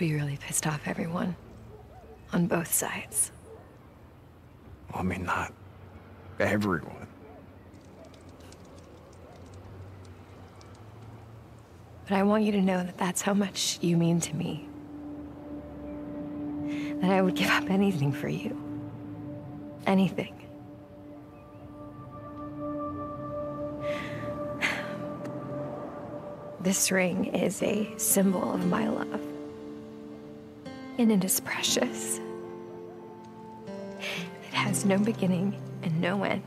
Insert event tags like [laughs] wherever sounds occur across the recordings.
we really pissed off everyone. On both sides. Well, I mean, not everyone. But I want you to know that that's how much you mean to me. That I would give up anything for you. Anything. This ring is a symbol of my love. And it is precious. It has no beginning and no end.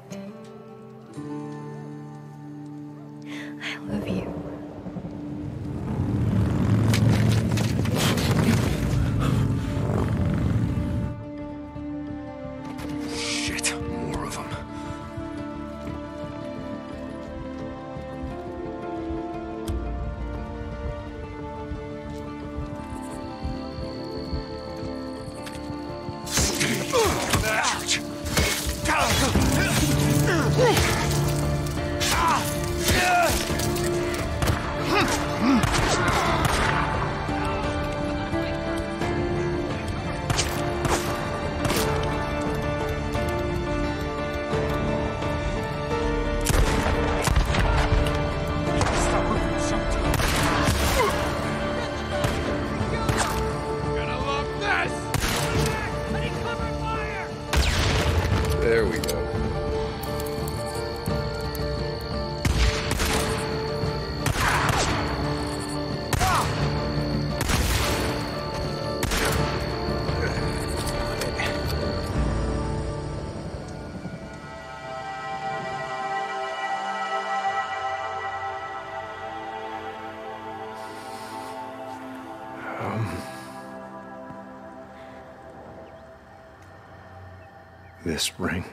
This ring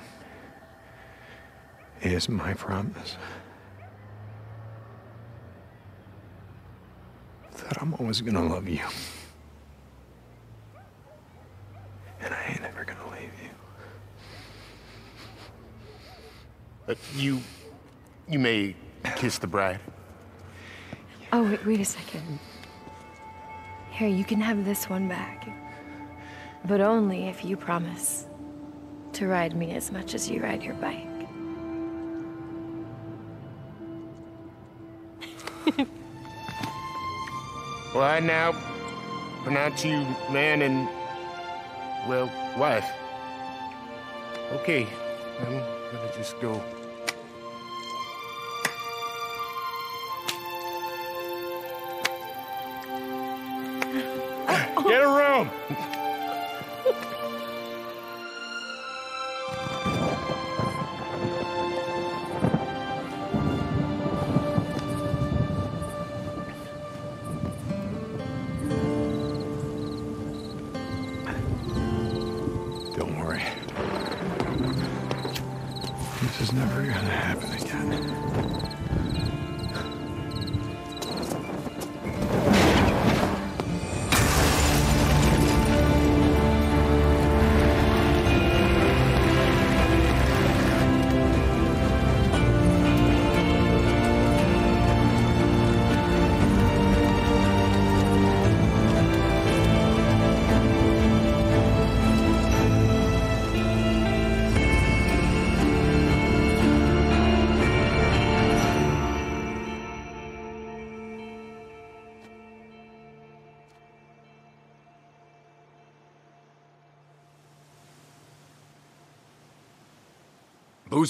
is my promise that I'm always gonna love you. And I ain't ever gonna leave you. Uh, you, you may kiss the bride. Oh, wait, wait a second. Here, you can have this one back. But only if you promise to ride me as much as you ride your bike. [laughs] Well, I now pronounce you man and, well, wife. Okay, I'm gonna just go.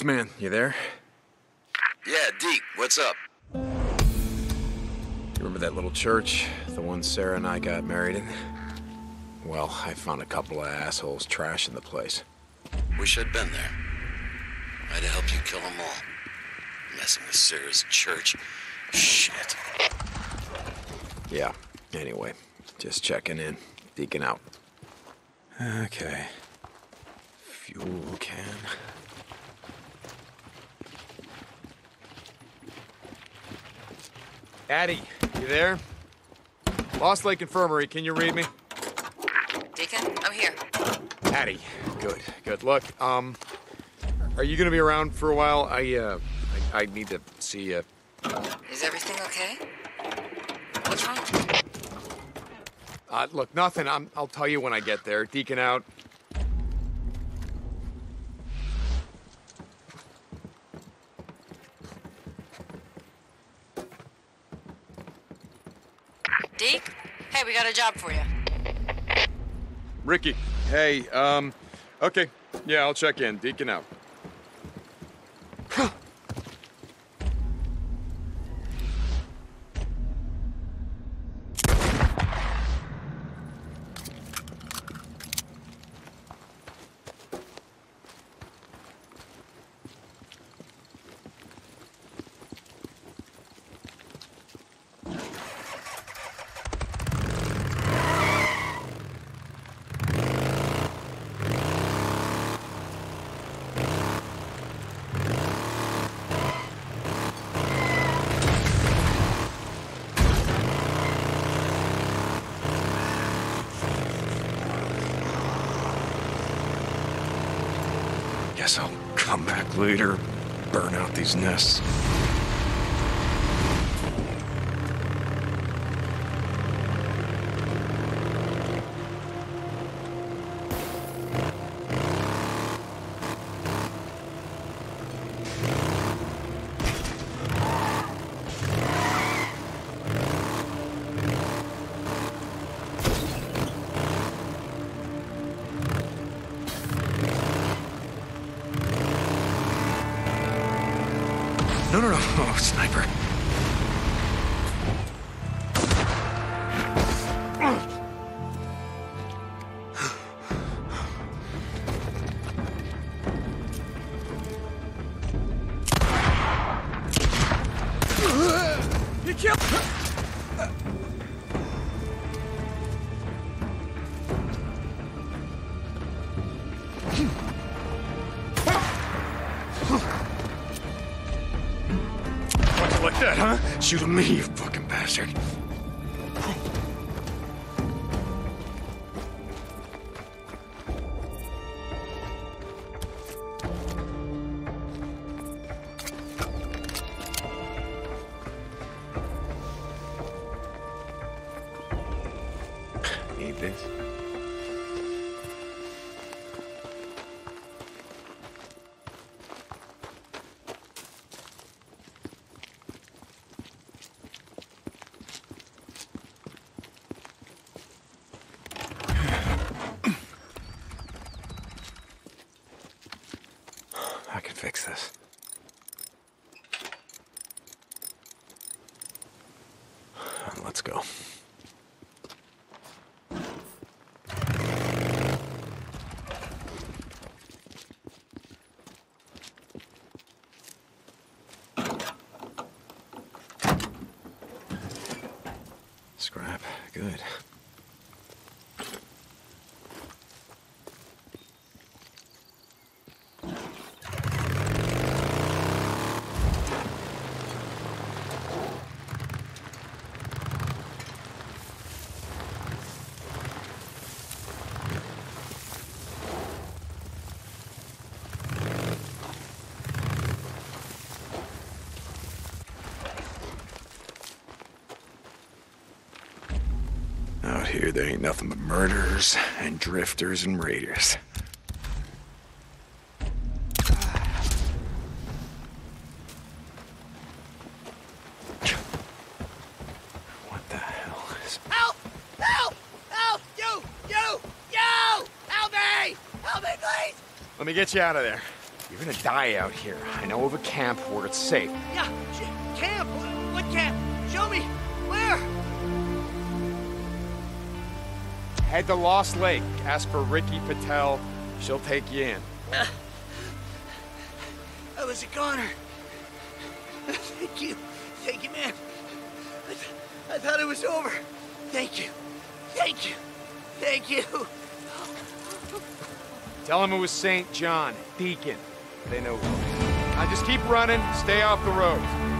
Boozman, you there? Yeah, Deke, what's up? You remember that little church? The one Sarah and I got married in? Well, I found a couple of assholes trashing the place. Wish I'd been there. I'd have helped you kill them all. Messing with Sarah's church. Shit. Yeah, anyway, just checking in, deacon out. Okay. Fuel can. Addie, you there? Lost Lake Infirmary, can you read me? Deacon, I'm here. Addie, good, good. Look, um, are you gonna be around for a while? I, uh, I, I need to see you. Is everything okay? What's wrong? Uh, look, nothing. I'm, I'll tell you when I get there. Deacon out. Rikki, hey, um, okay. Yeah, I'll check in. Deacon out. You to bastard. Scrap, good. Out here, there ain't nothing but murderers and drifters and raiders. What the hell is... Help! Help! Help! You! You! You! Help me! Help me, please! Let me get you out of there. You're gonna die out here. I know of a camp where it's safe. Yeah, camp. What camp? Show me. Where? Head to Lost Lake. Ask for Rikki Patel. She'll take you in. I was a goner. Thank you. Thank you, man. I, th- I thought it was over. Thank you. Thank you. Thank you. [laughs] Tell him it was St. John, Deacon. They know who. Now just keep running. Stay off the road.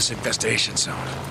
This infestation zone.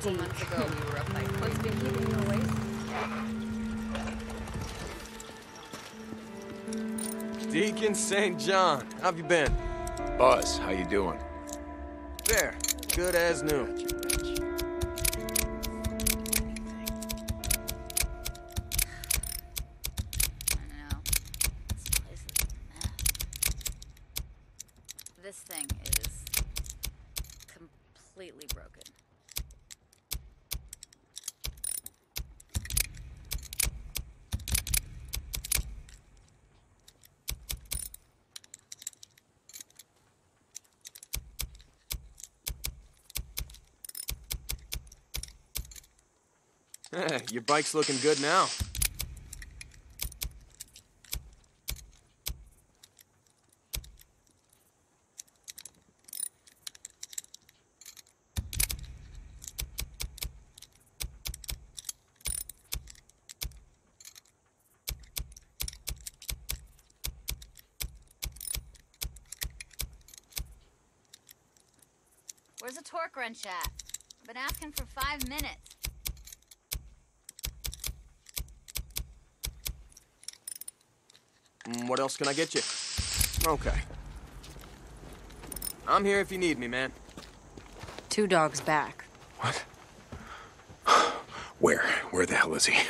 Couple Deke. months ago we were up by What's been keeping you away? Deacon St. John, how have you been? Buzz, how you doing? There, good as new. Your bike's looking good now. Where's the torque wrench at? I've been asking for five minutes. Mm, what else can I get you? Okay. I'm here if you need me, man. Two dogs back. What? [sighs] Where? Where the hell is he?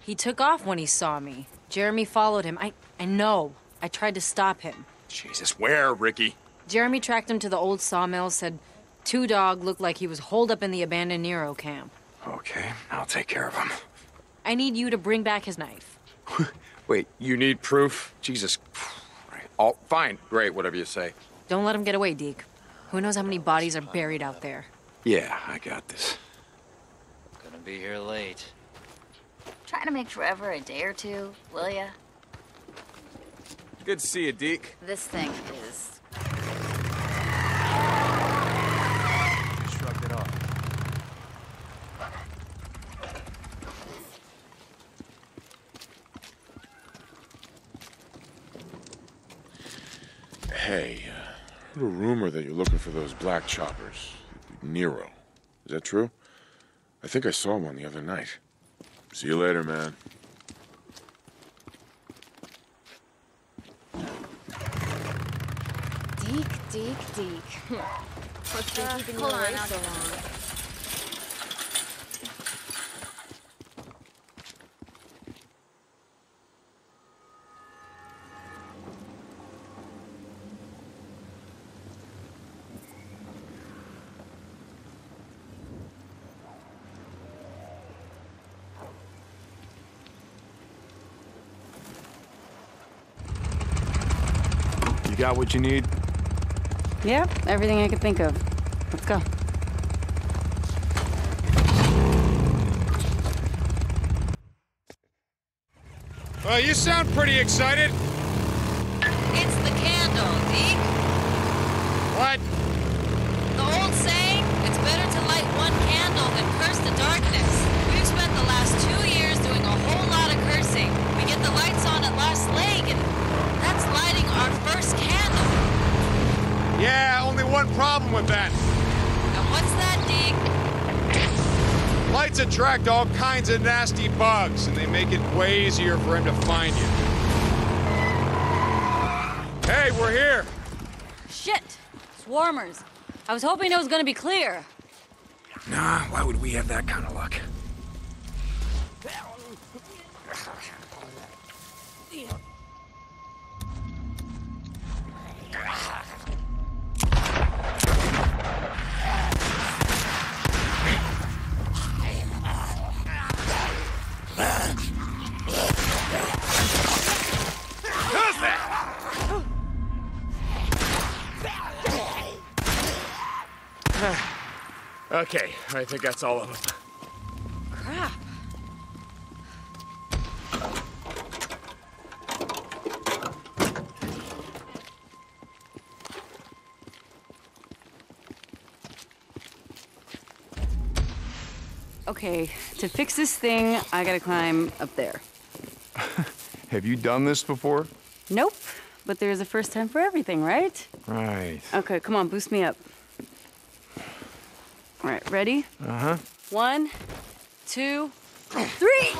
He took off when he saw me. Jeremy followed him. I, I know. I tried to stop him. Jesus, where, Rikki? Jeremy tracked him to the old sawmill, said Two Dog looked like he was holed up in the abandoned Nero camp. Okay, I'll take care of him. I need you to bring back his knife. [laughs] Wait, you need proof? Jesus. Right. All, fine, great, whatever you say. Don't let him get away, Deke. Who knows how many bodies are buried out there? Yeah, I got this. Gonna be here late. Try to make forever a day or two, will ya? Good to see you, Deke. This thing is. Shrugged it off. Hey, uh, heard a rumor that you're looking for those black choppers. Nero. Is that true? I think I saw one the other night. See you later, man. Deke, Deke, Deke. [laughs] What's been keeping you hold away so long? Got what you need? Yep, everything I could think of. Let's go. Well, you sound pretty excited. It's the candle, Deke. What? The old saying, it's better to light one candle than curse the darkness. We've spent the last two years doing a whole lot of cursing. We get the lights on at Lost Lake, and that's lighting our first candle. Yeah, only one problem with that. And what's that, Deke? Lights attract all kinds of nasty bugs, and they make it way easier for him to find you. Hey, we're here. Shit! Swarmers. I was hoping it was gonna be clear. Nah, why would we have that kind of luck? I think that's all of them. Crap. Okay, to fix this thing, I gotta climb up there. [laughs] Have you done this before? Nope, but there's a first time for everything, right? Right. Okay, come on, boost me up. All right, ready? Uh huh. One, two, three.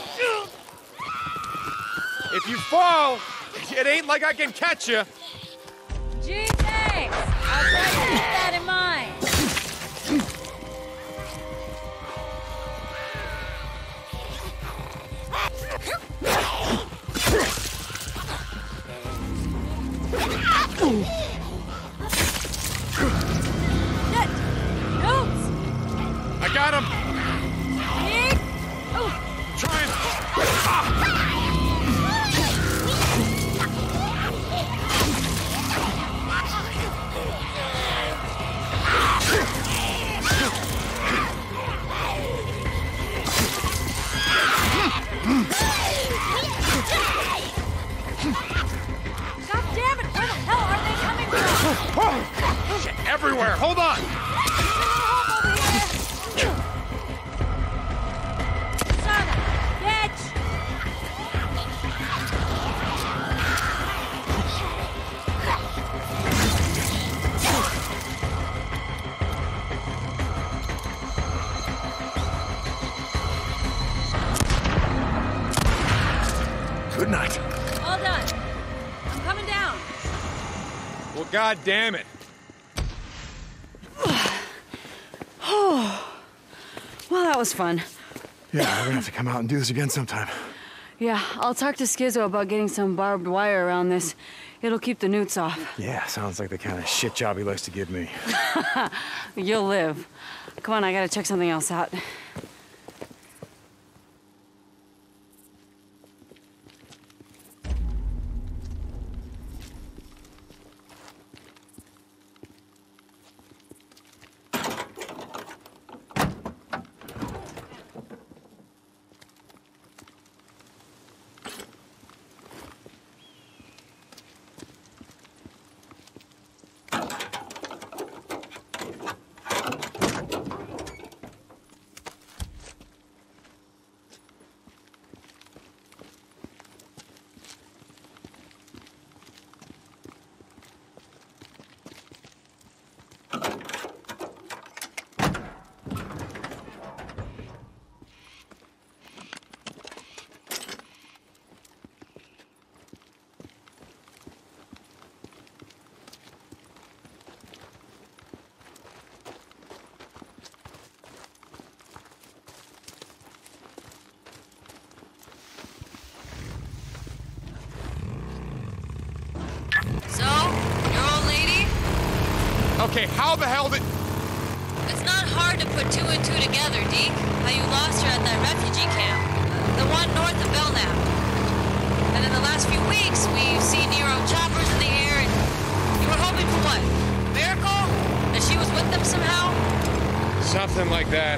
If you fall, it ain't like I can catch you. Gee, thanks. I'll try to keep that in mind. Shit! Are they coming from? Shit, everywhere. Hold on. God damn it. oh. [sighs] [sighs] Well, that was fun. Yeah, we're gonna have to come out and do this again sometime. Yeah, I'll talk to Skizzo about getting some barbed wire around this. It'll keep the newts off. Yeah, sounds like the kind of shit job he likes to give me. [laughs] You'll live. Come on, I gotta check something else out. So, your old lady? Okay, how the hell did. It's not hard to put two and two together, Deke. How you lost her at that refugee camp. uh, The one north of Belknap. And in the last few weeks, we've seen Nero choppers in the air, and you were hoping for what? A miracle? That she was with them somehow? Something like that.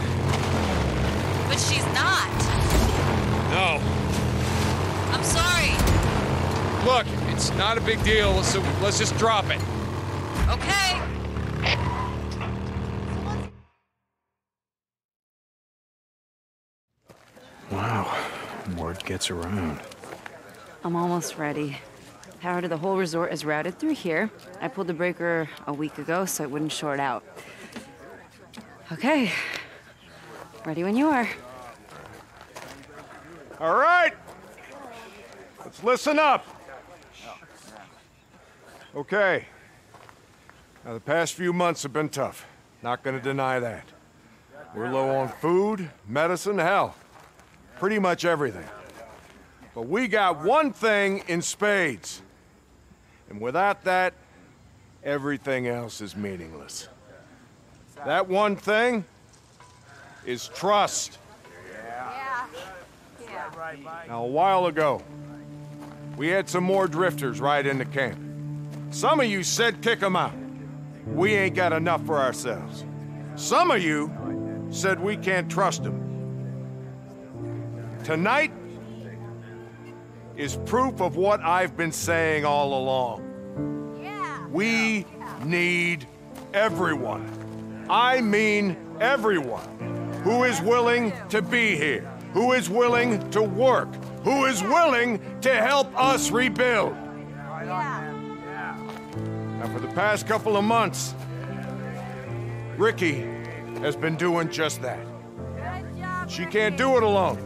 But she's not. No. I'm sorry. Look, it's not a big deal, so let's just drop it. Okay. Wow, word gets around. I'm almost ready. Power to the whole resort is routed through here. I pulled the breaker a week ago so it wouldn't short out. Okay. Ready when you are. All right. Let's listen up. Okay. Now, the past few months have been tough. Not gonna deny that. We're low on food, medicine, hell. Pretty much everything. But we got one thing in spades. And without that, everything else is meaningless. That one thing is trust. Now, a while ago, we had some more drifters right into camp. Some of you said kick them out. We ain't got enough for ourselves. Some of you said we can't trust them. Tonight is proof of what I've been saying all along. We need everyone. I mean everyone who is willing to be here, who is willing to work, who is willing to help us rebuild. Now, for the past couple of months, Rikki has been doing just that. She can't do it alone.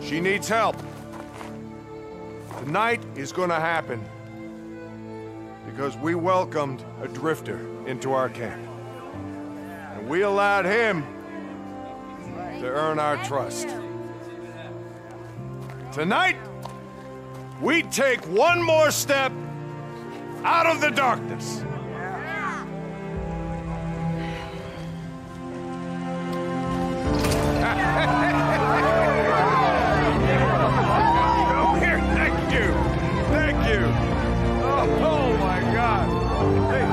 She needs help. Tonight is gonna happen because we welcomed a drifter into our camp. And we allowed him to earn our trust. Tonight, we take one more step out of the darkness. [laughs] Come here, thank you, thank you. Oh, oh my God. Hey,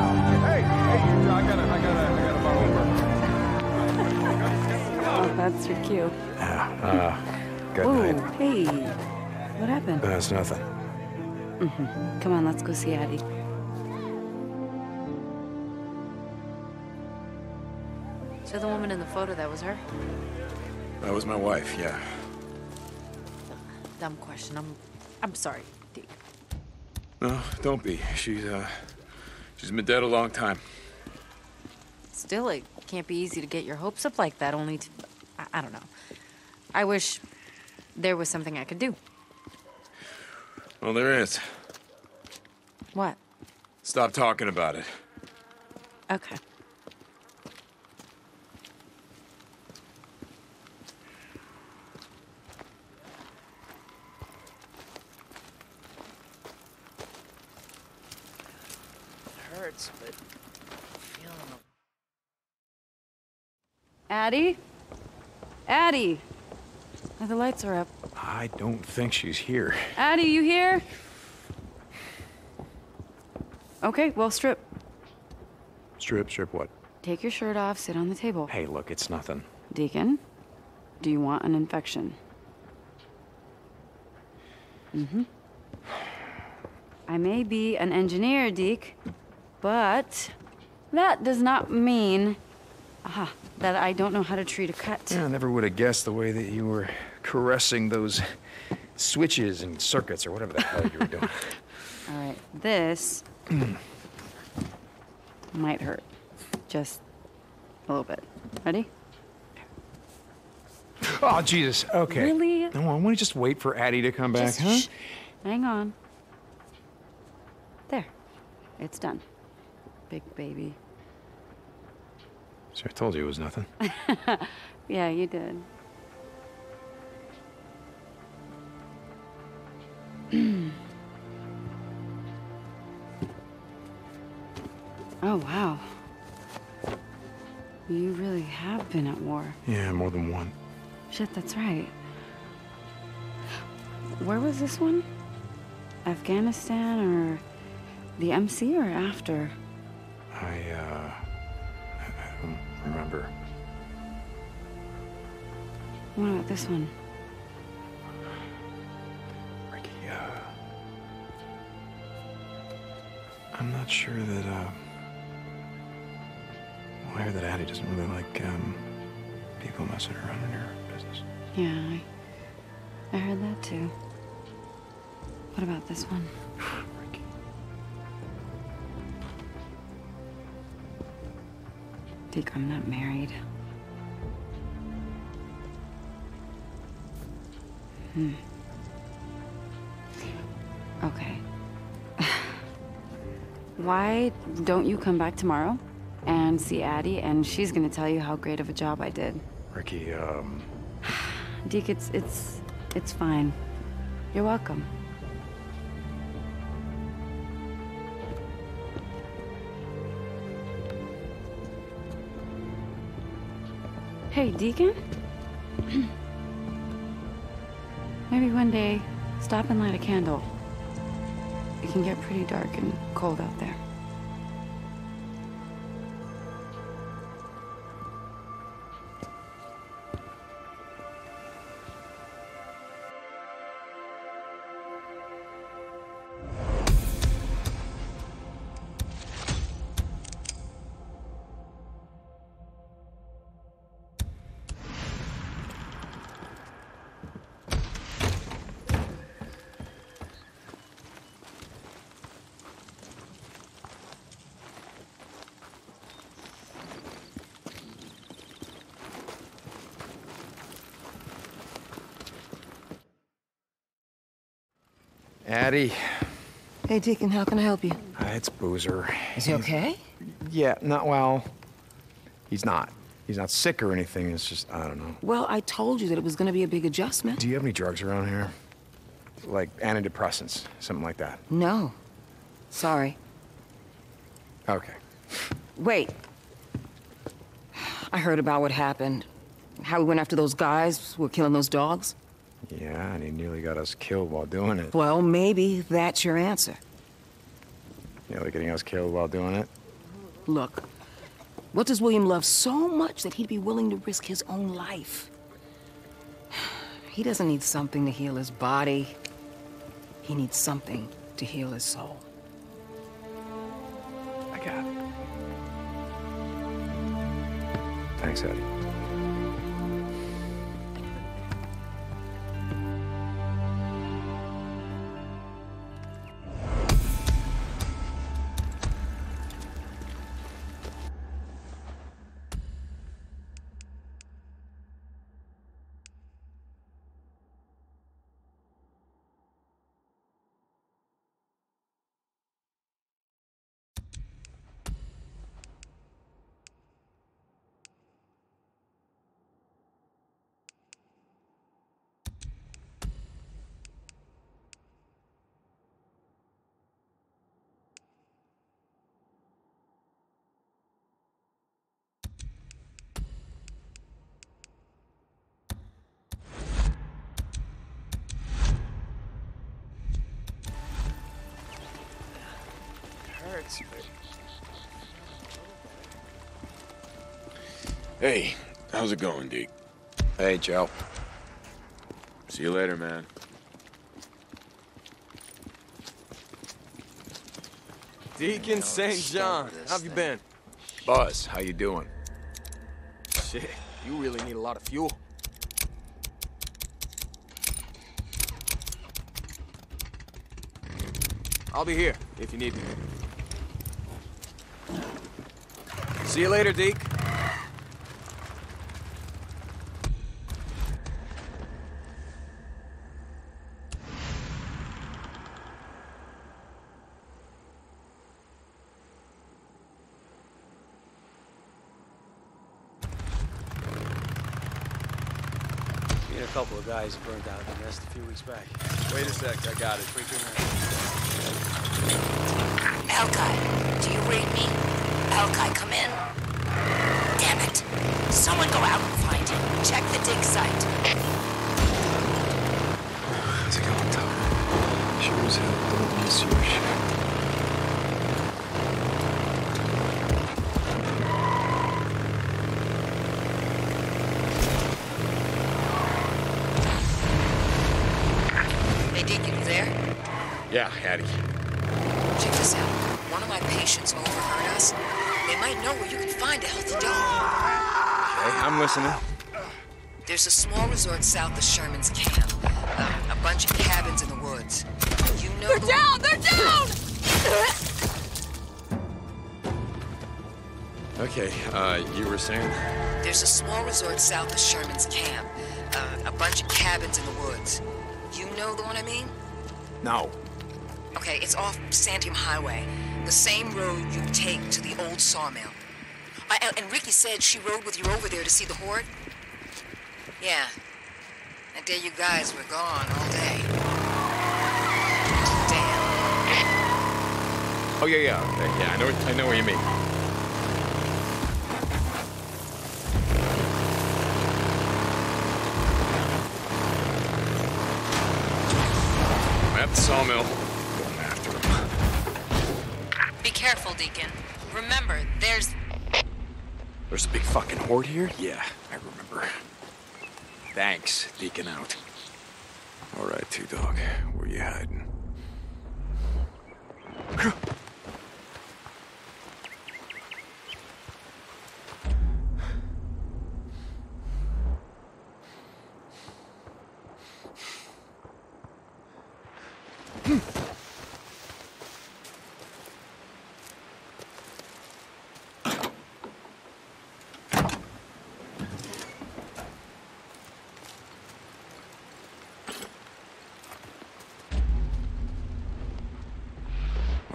hey, hey, I gotta, I gotta, I gotta Oh, that's your cue. Uh, good Whoa, night. hey. What happened? That's nothing. hmm Come on, let's go see Addie. So the woman in the photo, that was her? That was my wife, yeah. Dumb question. I'm I'm sorry, Deke. No, don't be. She's, uh, she's been dead a long time. Still, it can't be easy to get your hopes up like that, only to. I, I don't know. I wish there was something I could do. Well, there is. What? Stop talking about it. Okay. Addie? Addie! Oh, the lights are up. I don't think she's here. Addie, you here? Okay, well, strip. Strip, strip what? Take your shirt off, sit on the table. Hey, look, it's nothing. Deacon, do you want an infection? Mm-hmm. I may be an engineer, Deke, but that does not mean ah, that I don't know how to treat a cut. Yeah, I never would have guessed the way that you were caressing those switches and circuits or whatever the hell you were doing. [laughs] All right, this [clears throat] might hurt. Just a little bit. Ready? oh, Jesus. Okay. Really? No, I want to just wait for Addie to come back, Just huh? Hang on. There. It's done. Big baby. So I told you it was nothing. [laughs] yeah, you did. [clears throat] oh, wow. You really have been at war. Yeah, more than one. Shit, that's right. Where was this one? Afghanistan or the MC or after? I, uh. I, I remember. What about this one? Rikki, uh. I'm not sure that, uh. Well, I heard that Addie doesn't really like, um. people messing around in her business. Yeah, I, I heard that too. What about this one? [sighs] [sighs] Deke, I'm not married. Hmm. Okay. [sighs] Why don't you come back tomorrow and see Addie, and she's gonna tell you how great of a job I did. Rikki, um. [sighs] Deke, it's it's it's fine. You're welcome. Deacon? [clears throat] Maybe one day, stop and light a candle. It can get pretty dark and cold out there. Addie. Hey, Deacon, how can I help you? Uh, it's Boozer. Is he okay? Yeah, not well. He's not. He's not sick or anything. It's just, I don't know. Well, I told you that it was going to be a big adjustment. Do you have any drugs around here? Like antidepressants, something like that. No. Sorry. Okay. Wait. I heard about what happened. How we went after those guys who were killing those dogs. Yeah, and he nearly got us killed while doing it. Well, maybe that's your answer. Nearly getting us killed while doing it? Look, what does William love so much that he'd be willing to risk his own life? [sighs] He doesn't need something to heal his body. He needs something to heal his soul. I got it. Thanks, Addie. Hurts, but Hey, how's it going, Deke? Hey, Joe. See you later, man. Deacon St. John, how have you been? Buzz, how you doing? Shit, you really need a lot of fuel. I'll be here if you need me. See you later, Deke. Me and a couple of guys burned out the nest a few weeks back. Wait a sec, I got it. Alkai, do you read me? Alkai, come in. It. Someone go out and find him. Check the dig site. How's it going, Tom? Sure as hell don't miss your shit. Listening. There's a small resort south of Sherman's camp. Uh, a bunch of cabins in the woods. You know They're the down! They're down! Okay, uh, you were saying? There's a small resort south of Sherman's camp. Uh, a bunch of cabins in the woods. You know the one I mean? No. Okay, it's off Santiam Highway. The same road you take to the old sawmill. I, and Rikki said she rode with you over there to see the horde? Yeah. That day you guys were gone all day. Damn. Oh, yeah, yeah. Yeah, I know, I know what you mean. At the sawmill. Going after him. Be careful, Deacon. Remember, there's there's a big fucking horde here? Yeah, I remember. Thanks, Deacon out. All right, two dog, Where you hiding?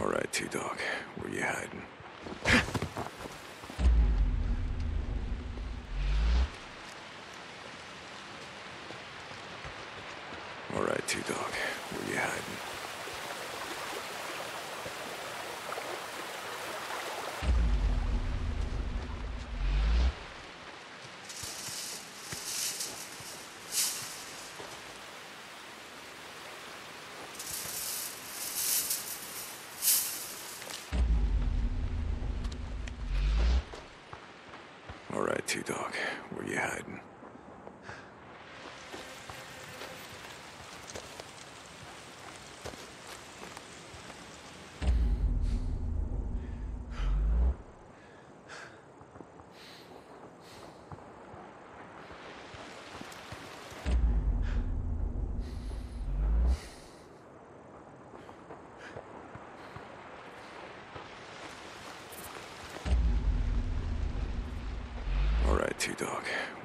All right, T-Dog. Where you hiding? All right, T-Dog. Where you hiding? All right, T-Dog. Where you hiding? All right, T-Dog. Where you hiding?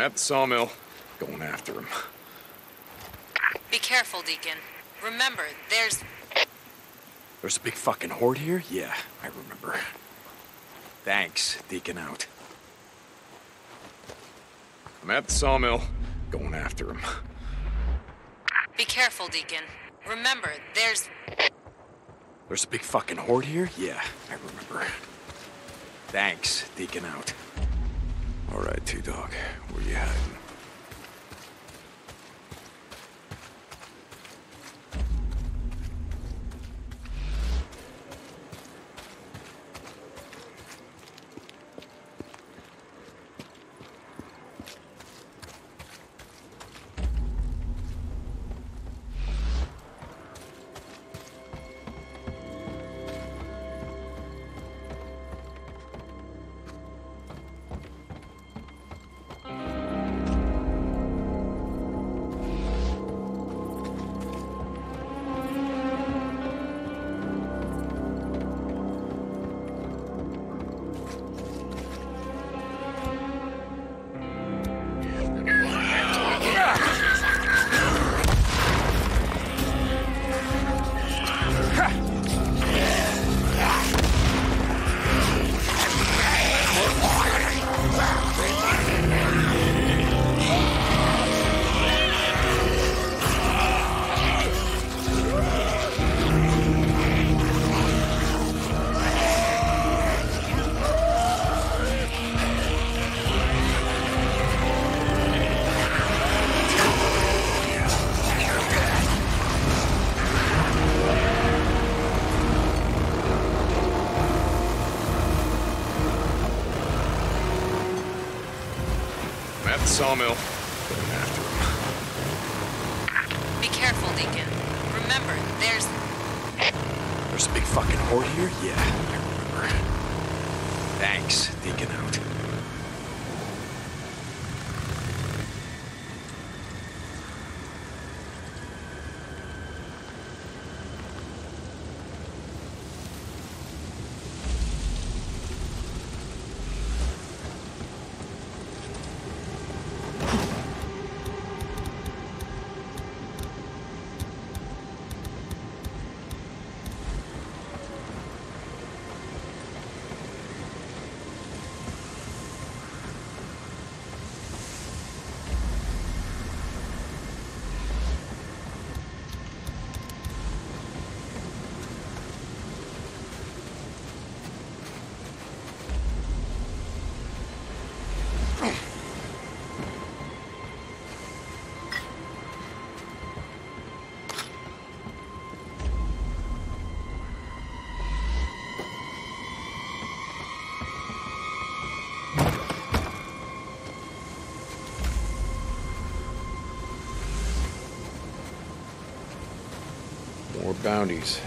At the sawmill. Going after him. Be careful, Deacon. Remember, there's. There's a big fucking horde here? Yeah, I remember. Thanks, Deacon out. I'm at the sawmill. Going after him. Be careful, Deacon. Remember, there's. There's a big fucking horde here? Yeah, I remember. Thanks, Deacon out. All right, T-Dog. Where you? At sawmill. Bounties.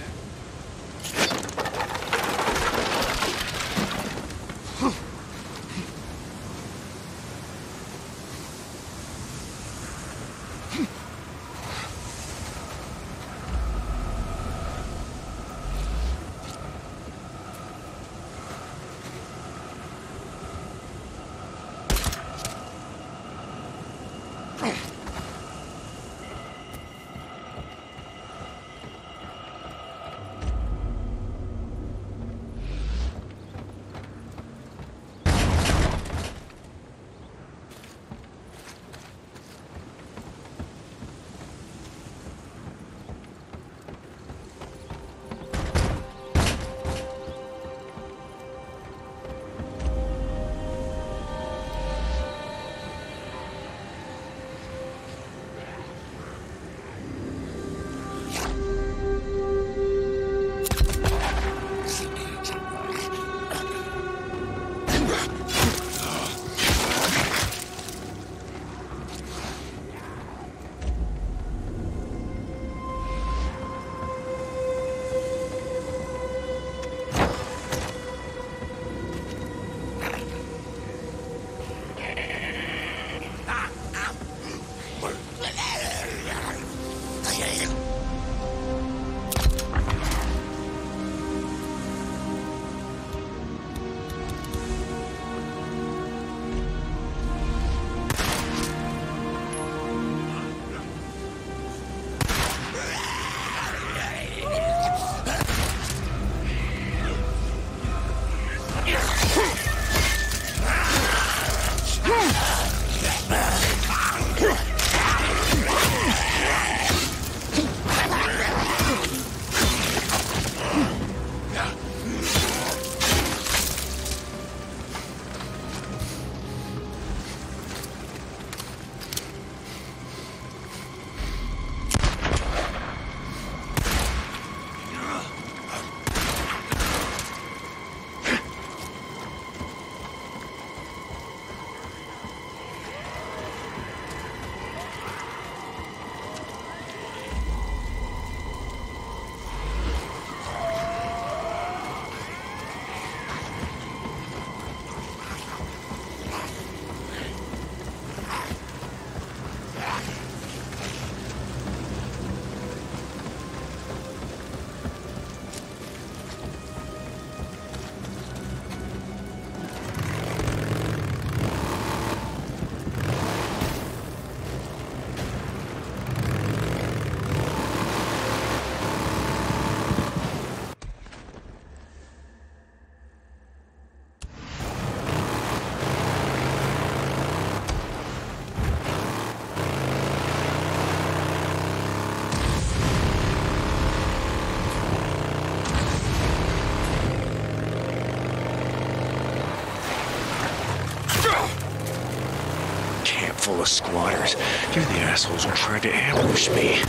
Assholes who tried to ambush me.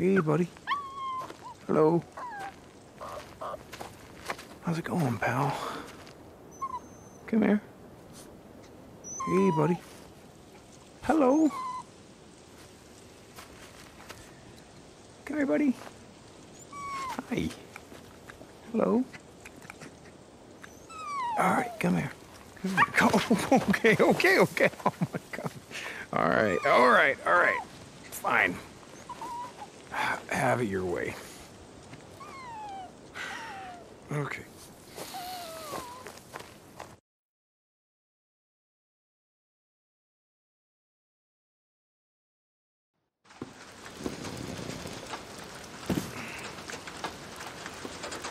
Hey, buddy. Hello. How's it going, pal? Come here. Hey, buddy. Hello. Come here, buddy. Hi. Hello. All right, come here. Come here. [laughs] Oh, okay, okay, okay. Oh my God. All right, all right, all right. Fine. Have it your way. Okay.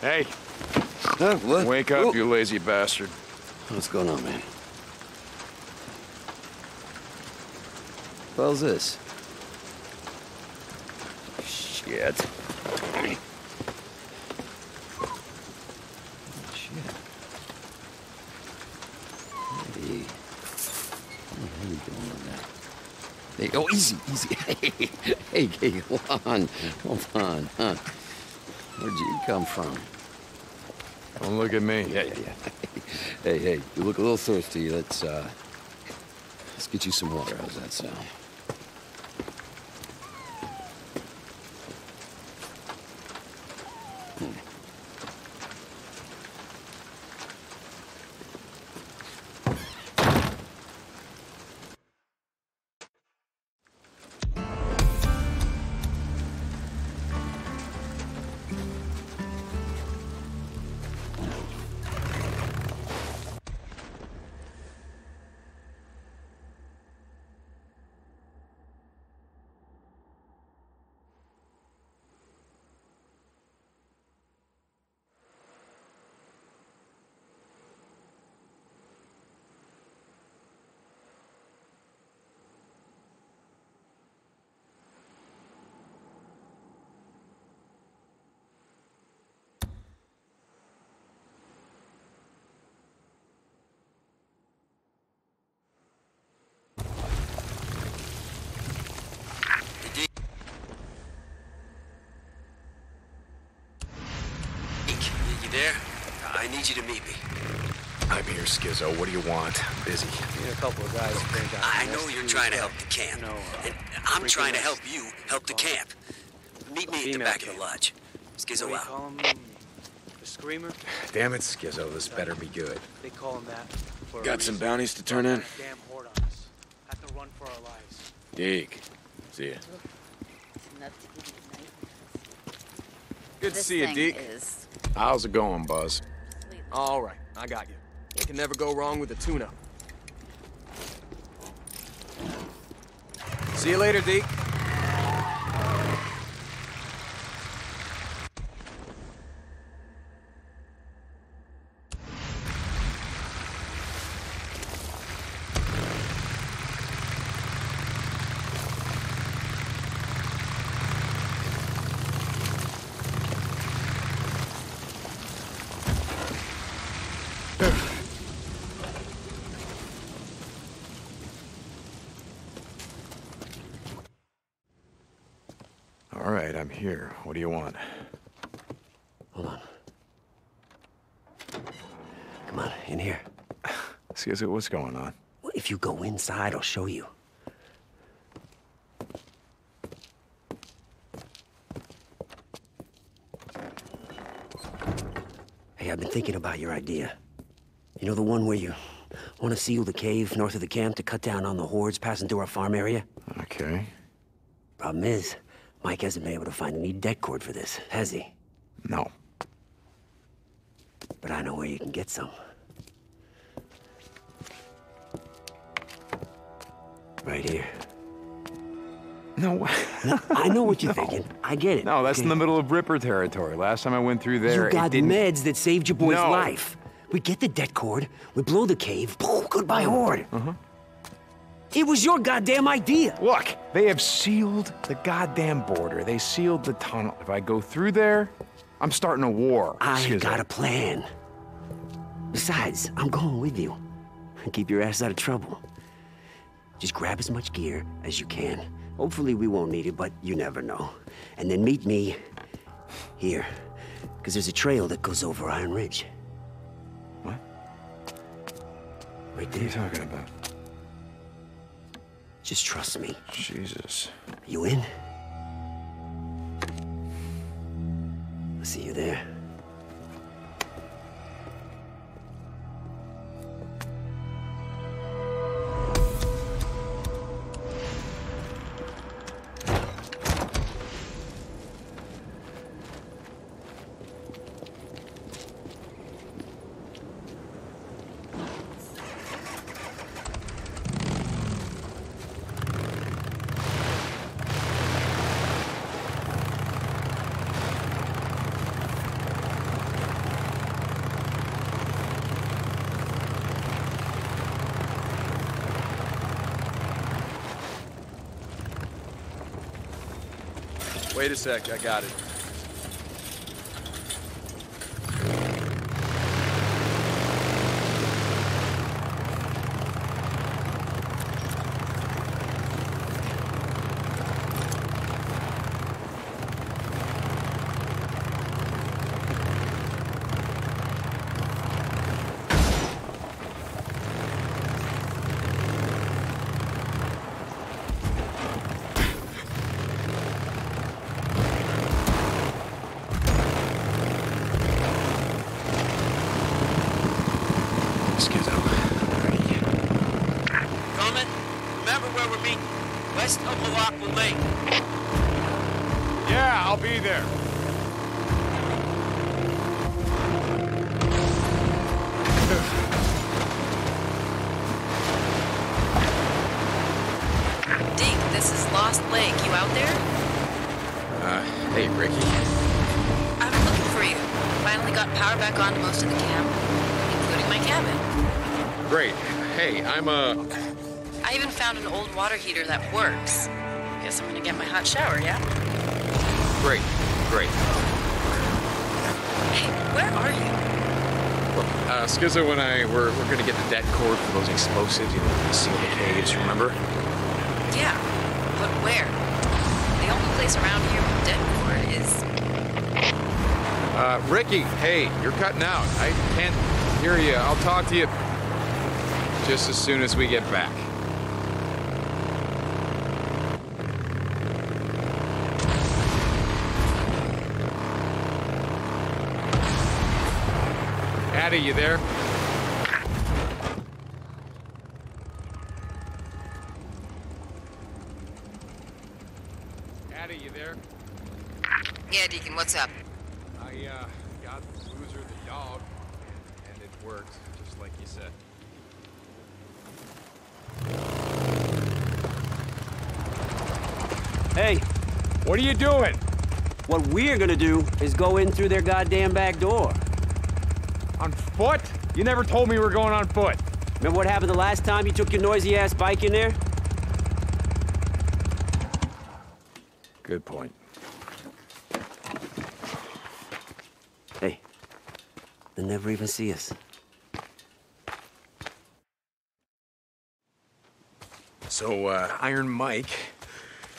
Hey. Huh? What? Wake up, Whoa. you lazy bastard. What's going on, man? How's this? Shit. Shit. Hey. How you doing on that? Hey, oh, easy, easy. [laughs] Hey, hey, hey, [laughs] hold on. Hold on, huh? Where'd you come from? Don't look at me. Yeah, yeah, yeah. Hey, hey, you look a little thirsty. Let's, uh, let's get you some water. How's that sound? I'm here, Skizzo. What do you want? I'm busy. Me and a couple of guys have burned out. I know you're trying to help the camp. No, uh, and I'm trying to help you help the camp. Meet me at the Female back of the lodge. What Skizzo do you out. call him? The screamer? Damn it, Skizzo. This better be good. They call him that. For a Got some bounties to turn in? Damn horde on us. Have to run for our lives. Deke. See ya. Good to This see you, thing Deke. is How's it going, Buzz? All right, I got you. You can never go wrong with a tuna. See you later, Deke. Right, I'm here. What do you want? Hold on. Come on, in here. Skizzo, what's going on? Well, If you go inside, I'll show you. Hey, I've been thinking about your idea. You know the one where you want to seal the cave north of the camp to cut down on the hordes passing through our farm area? Okay. Problem is, Mike hasn't been able to find any det cord for this, has he? No. But I know where you can get some. Right here. No. [laughs] I know what you're [laughs] thinking. I get it. No, that's in the middle of Ripper territory. Last time I went through there, You got meds that saved your boy's No. life. We get the det cord, we blow the cave, boom, goodbye horde. Uh-huh. It was your goddamn idea. Look, they have sealed the goddamn border. They sealed the tunnel. If I go through there, I'm starting a war. I got a plan. Besides, I'm going with you. [laughs] Keep your ass out of trouble. Just grab as much gear as you can. Hopefully we won't need it, but you never know. And then meet me here. Because there's a trail that goes over Iron Ridge. What? Right What are you talking about? Just trust me. Jesus. You in? I'll see you there. A sec, I got it. Hey, I'm, uh... I even found an old water heater that works. Guess I'm gonna get my hot shower, yeah? Great. Great. Hey, where are you? Look, uh, Skizzo and I, we're, we're gonna get the det cord for those explosives, you know, seal the caves, remember? Yeah, but where? The only place around here with det cord is Uh, Rikki, hey, you're cutting out. I can't hear you. I'll talk to you just as soon as we get back. Addie, you there? Addie, you there? Yeah, Deacon, what's up? I, uh, got Boozer the dog, and, and it worked, just like you said. Hey. What are you doing? What we're gonna do is go in through their goddamn back door. On foot? You never told me we were going on foot. Remember what happened the last time you took your noisy ass bike in there? Good point. Hey, they'll never even see us. So, uh, Iron Mike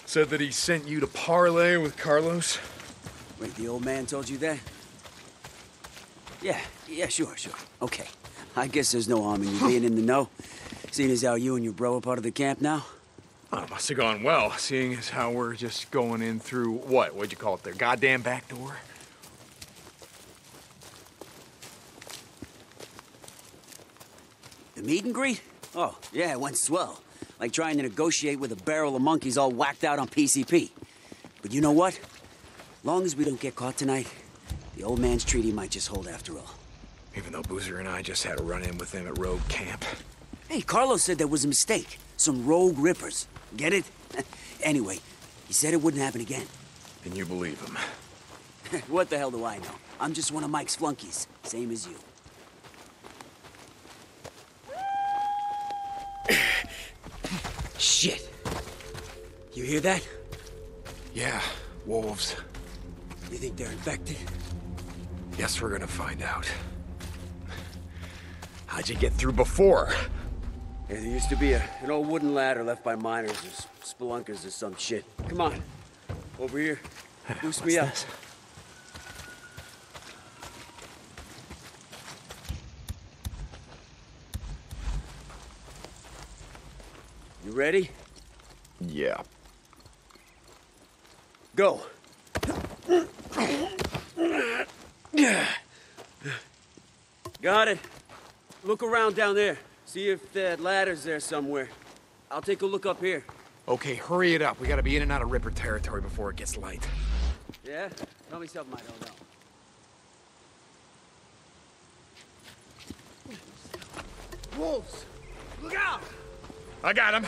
said that he sent you to parlay with Carlos? Wait, the old man told you that? Yeah, yeah, sure, sure. Okay. I guess there's no harm in you being in the know, seeing as how you and your bro are part of the camp now. Oh, it must have gone well, seeing as how we're just going in through what? What'd you call it? Their goddamn back door? The meet and greet? Oh, yeah, it went swell. Like trying to negotiate with a barrel of monkeys all whacked out on PCP. But you know what? Long as we don't get caught tonight, the old man's treaty might just hold after all. Even though Boozer and I just had a run-in with them at Rogue Camp. Hey, Carlos said there was a mistake. Some rogue rippers. Get it? [laughs] anyway, he said it wouldn't happen again. And you believe him? [laughs] what the hell do I know? I'm just one of Mike's flunkies, same as you. [coughs] Shit. You hear that? Yeah, wolves. You think they're infected? Guess we're gonna find out. [sighs] How'd you get through before? Yeah, there used to be a, an old wooden ladder left by miners or spelunkers or some shit. Come on. Over here. [sighs] Boost me up. You ready? Yeah. Go. Got it. Look around down there. See if that ladder's there somewhere. I'll take a look up here. Okay, hurry it up. We gotta be in and out of Ripper territory before it gets light. Yeah? Tell me something I don't know. Wolves! Look out! I got him.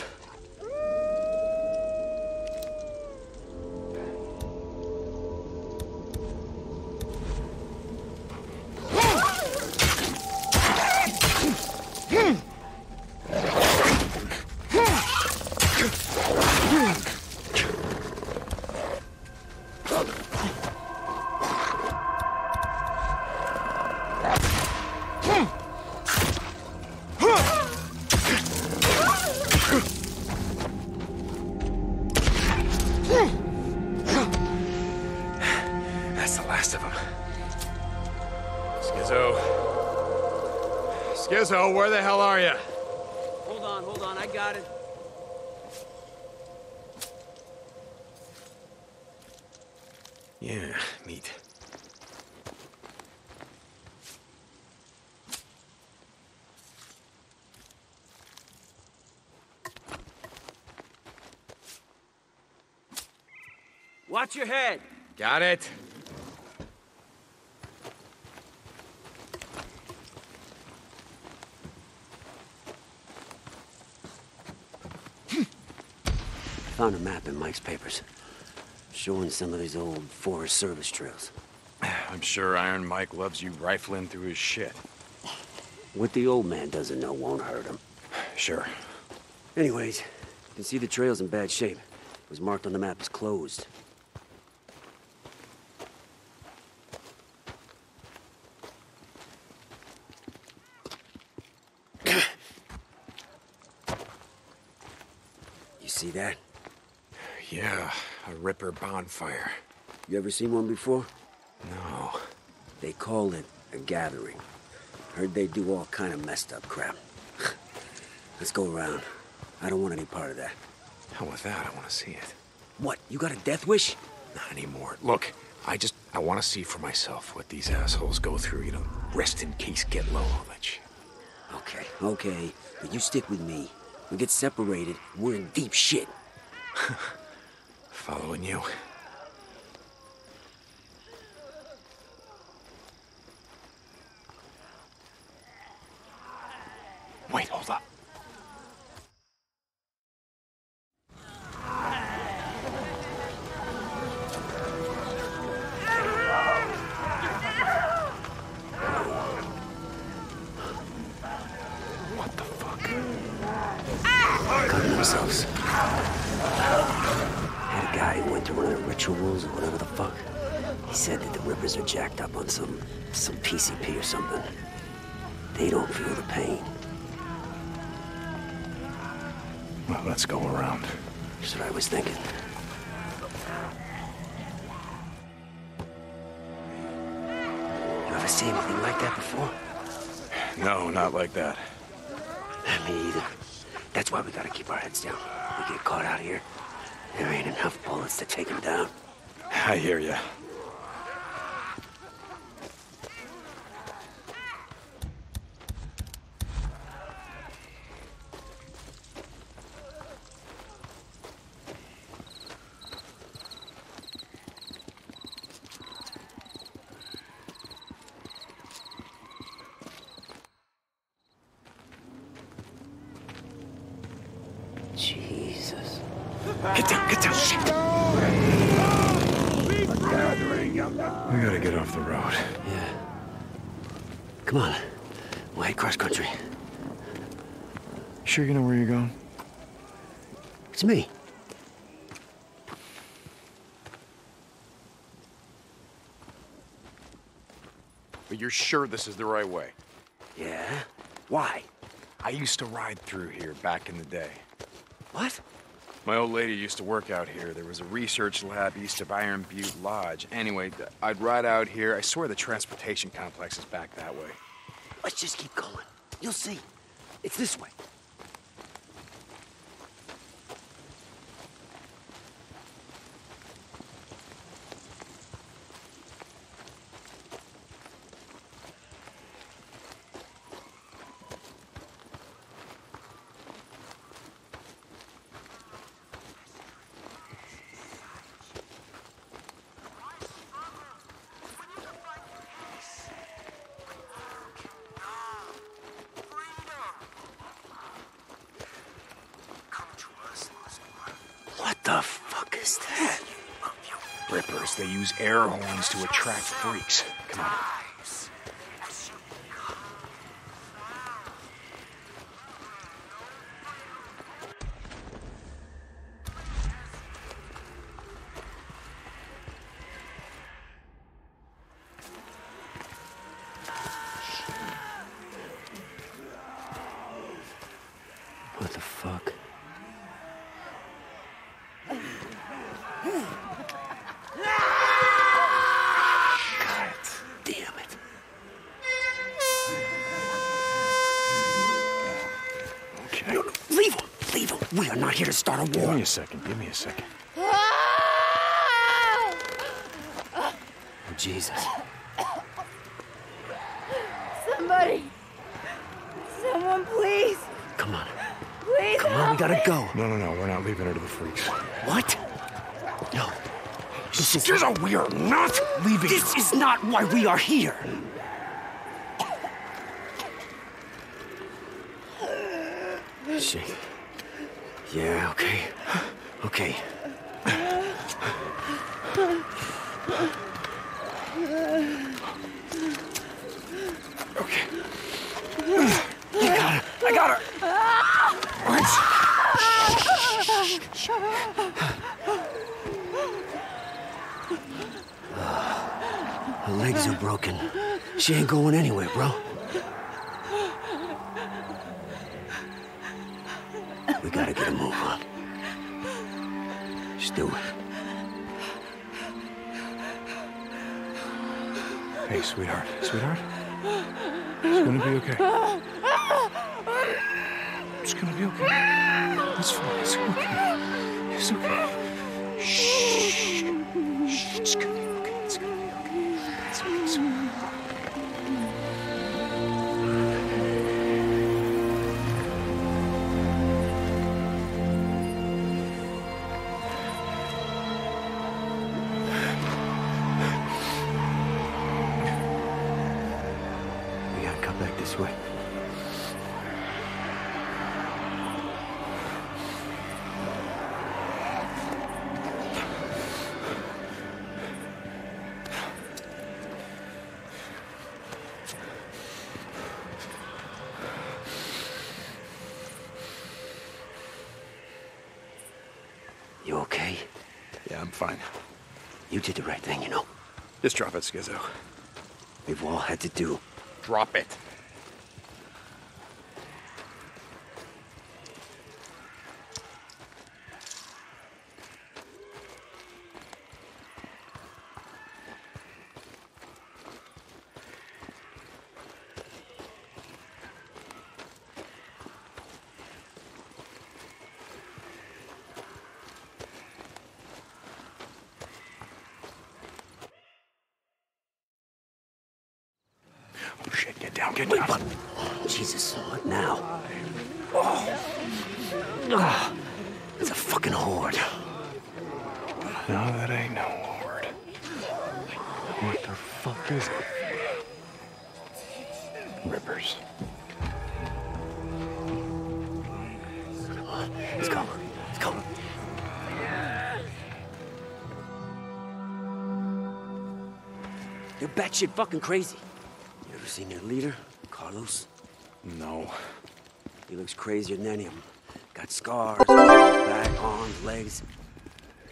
Skizzo, where the hell are you? Hold on, hold on. I got it. Yeah, meat. Watch your head. Got it. Found a map in Mike's papers. Showing some of these old Forest Service trails. [sighs] I'm sure Iron Mike loves you rifling through his shit. What the old man doesn't know won't hurt him. [sighs] Sure. Anyways, you can see the trail's in bad shape. It was marked on the map as closed. you see that? Yeah, a Ripper bonfire. You ever seen one before? No. They call it a gathering. Heard they do all kind of messed up crap. [laughs] Let's go around. I don't want any part of that. Hell with that, I want to see it. What, you got a death wish? Not anymore. Look, I just, I want to see for myself what these assholes go through, you know, rest in case, get low, all that shit. Okay, okay, but you stick with me. We get separated, we're in deep shit. [laughs] Following you. Get down, get down, shit! We gotta get off the road. Yeah. Come on. We'll head cross country. Sure you know where you're going? It's me. But you're sure this is the right way? Yeah? Why? I used to ride through here back in the day. What? My old lady used to work out here. There was a research lab east of Iron Butte Lodge. Anyway, I'd ride out here. I swear the transportation complex is back that way. Let's just keep going. You'll see. It's this way. What the fuck is that? Rippers, they use air horns to attract freaks. Come on. What the fuck? God damn it. Okay. No, no, leave him! Leave him! We are not here to start a war. Give war. me a second. Give me a second. Oh, Jesus. Somebody! Someone, please! Come on. Please Come on, we gotta me. go. No, no, no. We're not leaving her to the freaks. What? No. This is... Skizzo, we are not leaving This is not why we are here. Shit. Yeah, okay. Okay. Okay. I got her. I got her. Her legs are broken. She ain't going anywhere, bro. We gotta get a move on. Just do. Hey, sweetheart. Sweetheart? It's gonna be okay. It's gonna be okay. It's fine. It's okay. It's okay. Shh. Shh. It's fine. You did the right thing, you know. Just drop it, Skizzo. We've all had to do. Drop it. They're fucking crazy. You ever seen their leader, Carlos? No. He looks crazier than any of them. Got scars, back, arms, legs.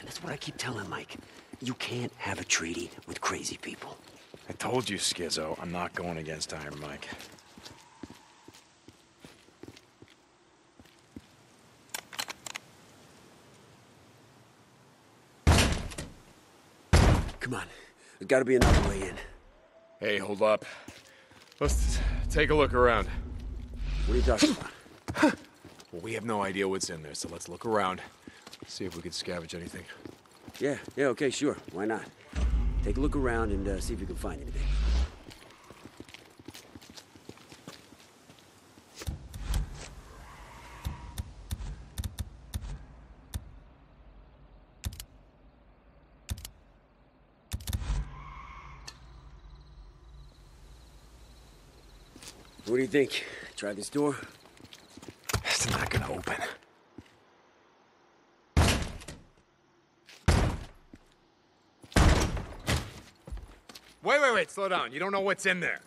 And that's what I keep telling Mike. You can't have a treaty with crazy people. I told you, Skizzo, I'm not going against Iron Mike. Come on. There's gotta be another way in. Hey, hold up. Let's take a look around. What are you talking about? [sighs] Well, we have no idea what's in there, so let's look around. See if we can scavenge anything. Yeah, yeah, okay, sure. Why not? Take a look around and uh, see if you can find anything. You think? Try this door? It's not gonna open. Wait, wait, wait, slow down. You don't know what's in there.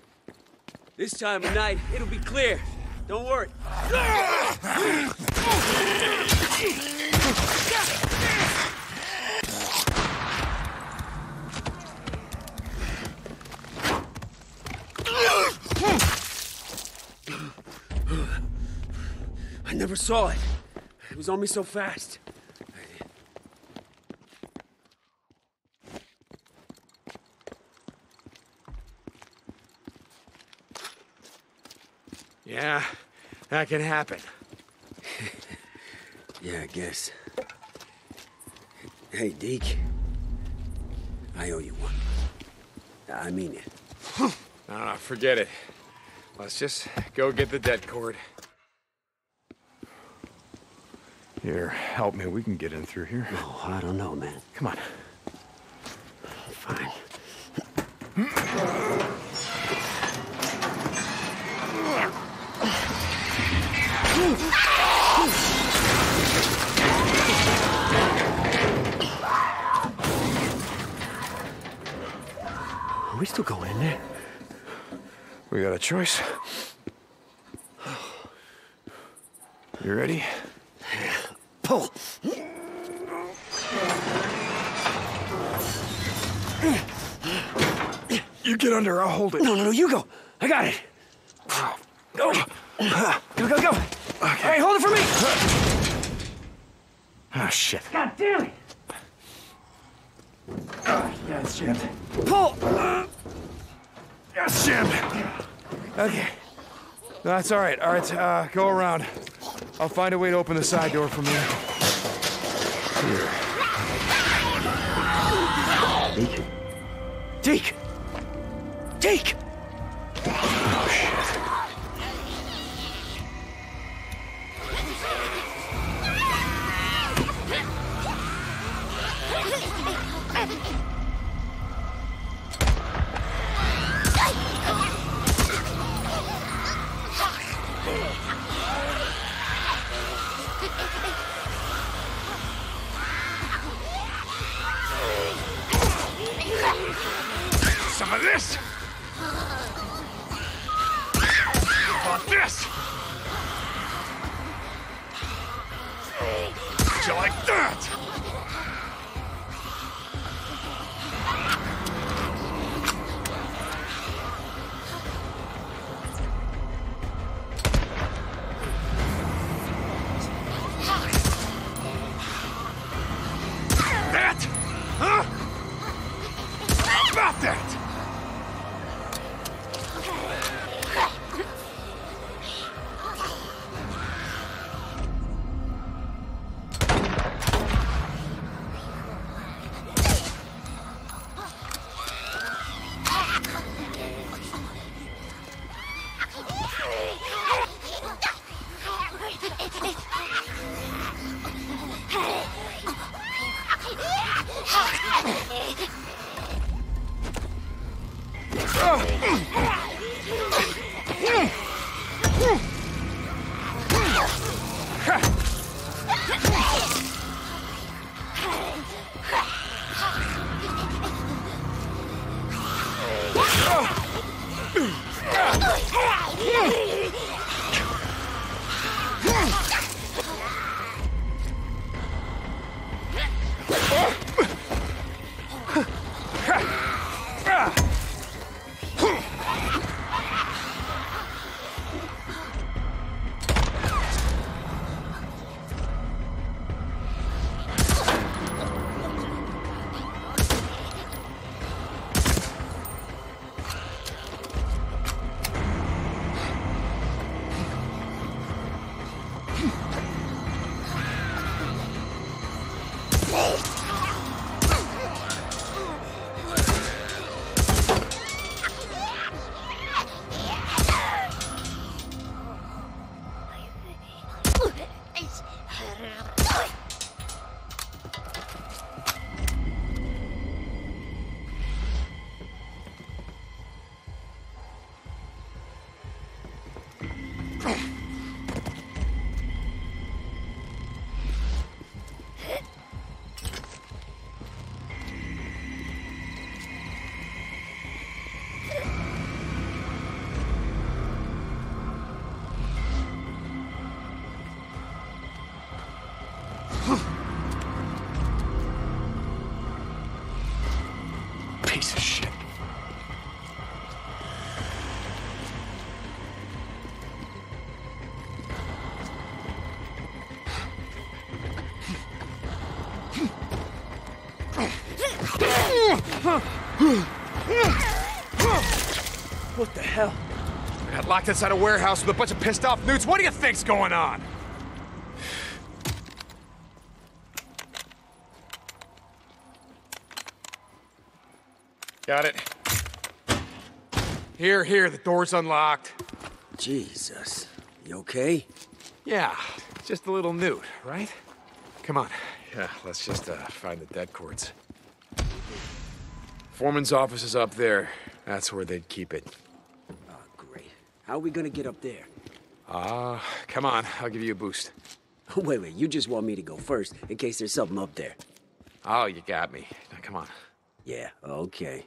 This time of night, it'll be clear. Don't worry. [laughs] I never saw it. It was on me so fast. Yeah, that can happen. [laughs] Yeah, I guess. Hey, Deke. I owe you one. I mean it. ah, forget it. Let's just go get the det cord. Here, help me. We can get in through here. Oh, I don't know, man. Come on. Fine. Are we still going in there? We got a choice. You ready? Pull. You get under, I'll hold it. No, no, no, you go. I got it. Go. Go, go, go. Hey, hold it for me. Ah, shit. God damn it. Ah, yeah, shit. Pull. Yes, Jim. Okay. That's all right. All right, uh, go around. I'll find a way to open the side door from here. Locked inside a warehouse with a bunch of pissed off newts. What do you think's going on? Got it. Here, here, the door's unlocked. Jesus. You okay? Yeah, just a little newt, right? Come on. Yeah, let's just uh, find the det cords. Foreman's office is up there. That's where they'd keep it. How are we gonna get up there? Ah, come on. I'll give you a boost. [laughs] Wait, wait, you just want me to go first in case there's something up there. Oh, you got me. Now, come on. Yeah, okay.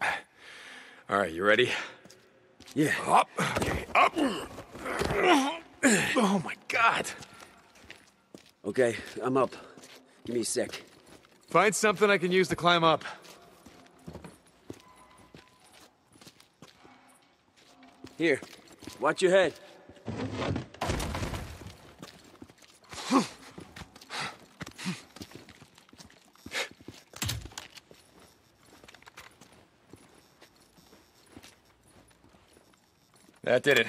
[sighs] All right, you ready? Yeah. Up. Okay, up. Oh my God. Okay, I'm up. Give me a sec. Find something I can use to climb up. Here, watch your head. That did it.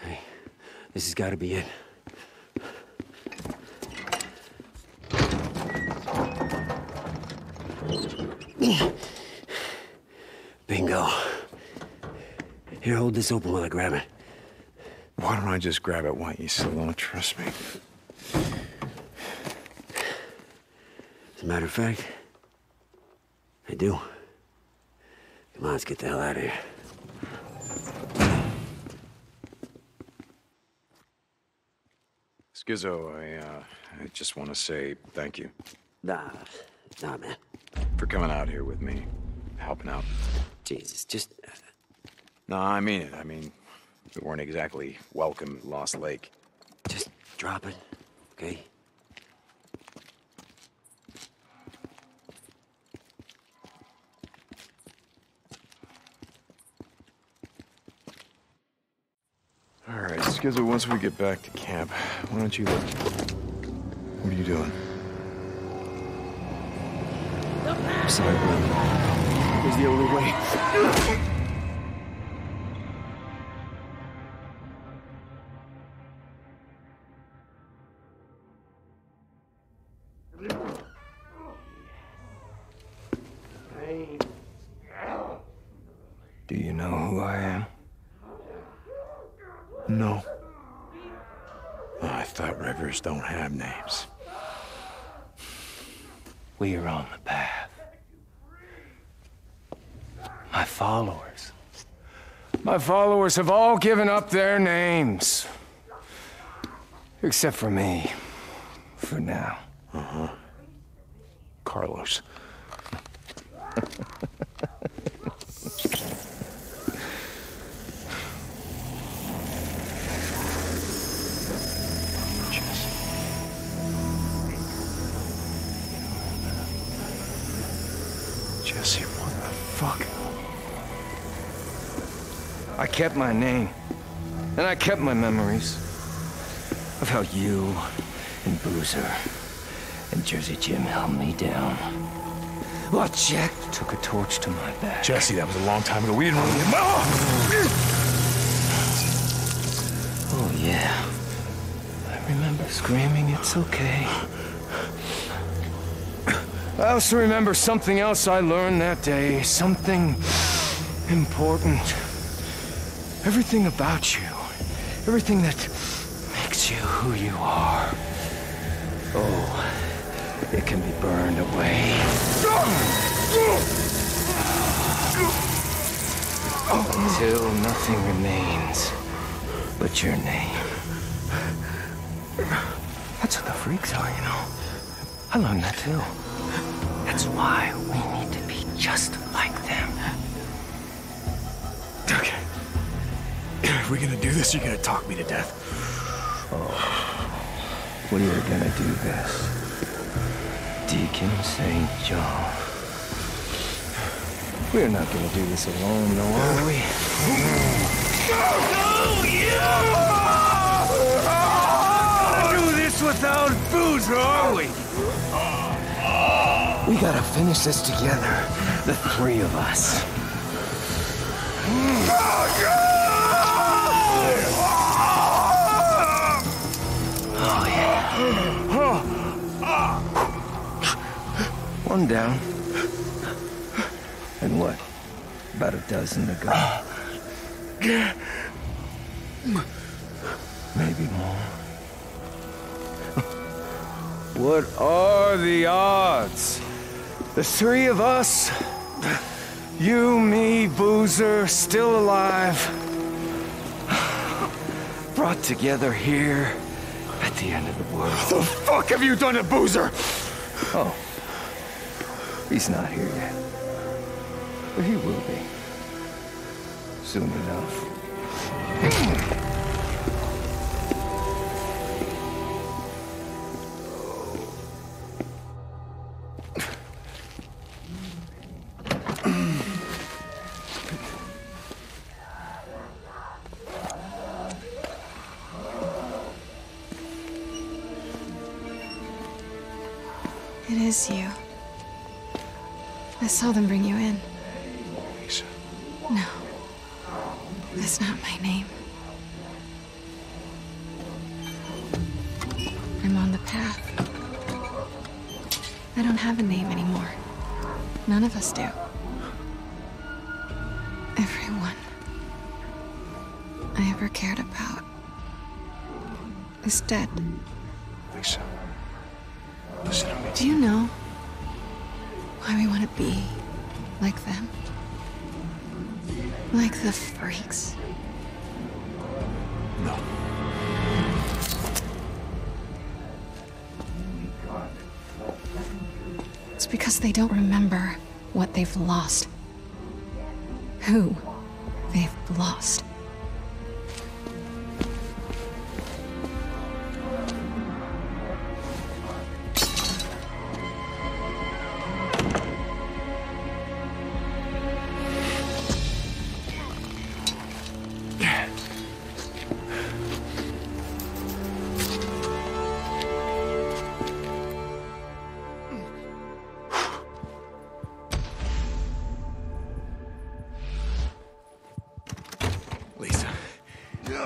Hey, this has got to be it. Here, hold this open while I grab it. Why don't I just grab it? Why you still don't trust me? As a matter of fact, I do. Come on, let's get the hell out of here. Skizzo, I, uh, I just want to say thank you. Nah, nah, man. For coming out here with me, helping out. Jesus, just. No, I mean it. I mean, we weren't exactly welcome at Lost Lake. Just drop it, okay? All right, Skizzo, once we get back to camp, why don't you look? What are you doing? I'm sorry, brother. It was the only way. Followers have all given up their names. Except for me. For now. Uh-huh. Carlos. Kept my name. And I kept my memories. Of how you and Boozer and Jersey Jim held me down. While Jack took a torch to my back. Jesse, that was a long time ago. We didn't really get... Ah! Oh, yeah. I remember screaming, it's okay. I also remember something else I learned that day. Something important. Everything about you. Everything that makes you who you are. Oh, it can be burned away. Until nothing remains but your name. That's what the freaks are, you know. I learned that too. That's why we need to be just we're gonna do this, you're gonna talk me to death. [sighs] We are gonna do this. Deacon St. John. We're not gonna do this alone, though, are we? Gonna do this without Boozer, are we? We gotta finish this together. The three of us. Oh, Oh, yeah. One down. And what? About a dozen to go. Maybe more. What are the odds? The three of us, you, me, Boozer, still alive, brought together here at the end of the world. The fuck have you done to Boozer? Oh, he's not here yet. But he will be. Soon enough.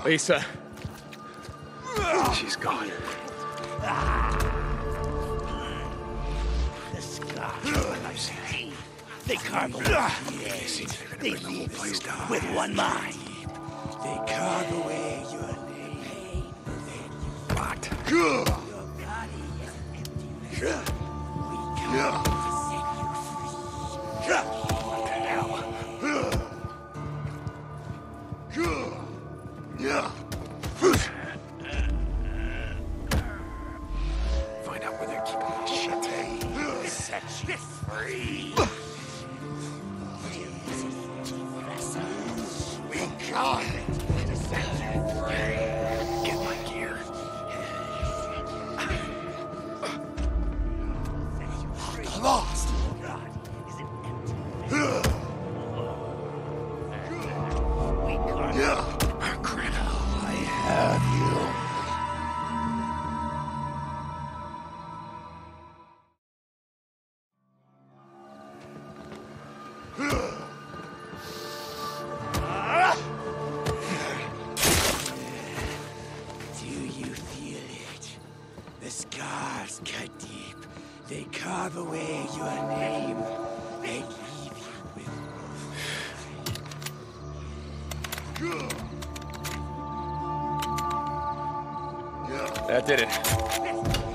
Lisa. She's gone. The scars They carve away. They, they leave the whole place down. with one mind. That did it.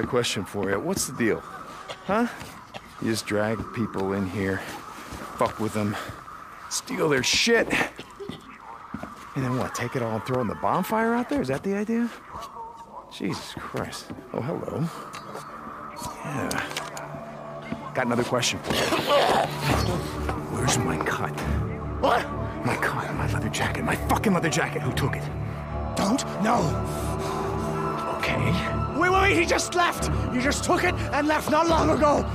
got a question for you. What's the deal? Huh? You just drag people in here, fuck with them, steal their shit, and then what? Take it all and throw in the bonfire out there? Is that the idea? Jesus Christ. Oh, hello. Yeah. Got another question for you. Where's my cut? What? My cut, my leather jacket, my fucking leather jacket. Who took it? Don't know. Wait, he just left. You just took it and left not long ago.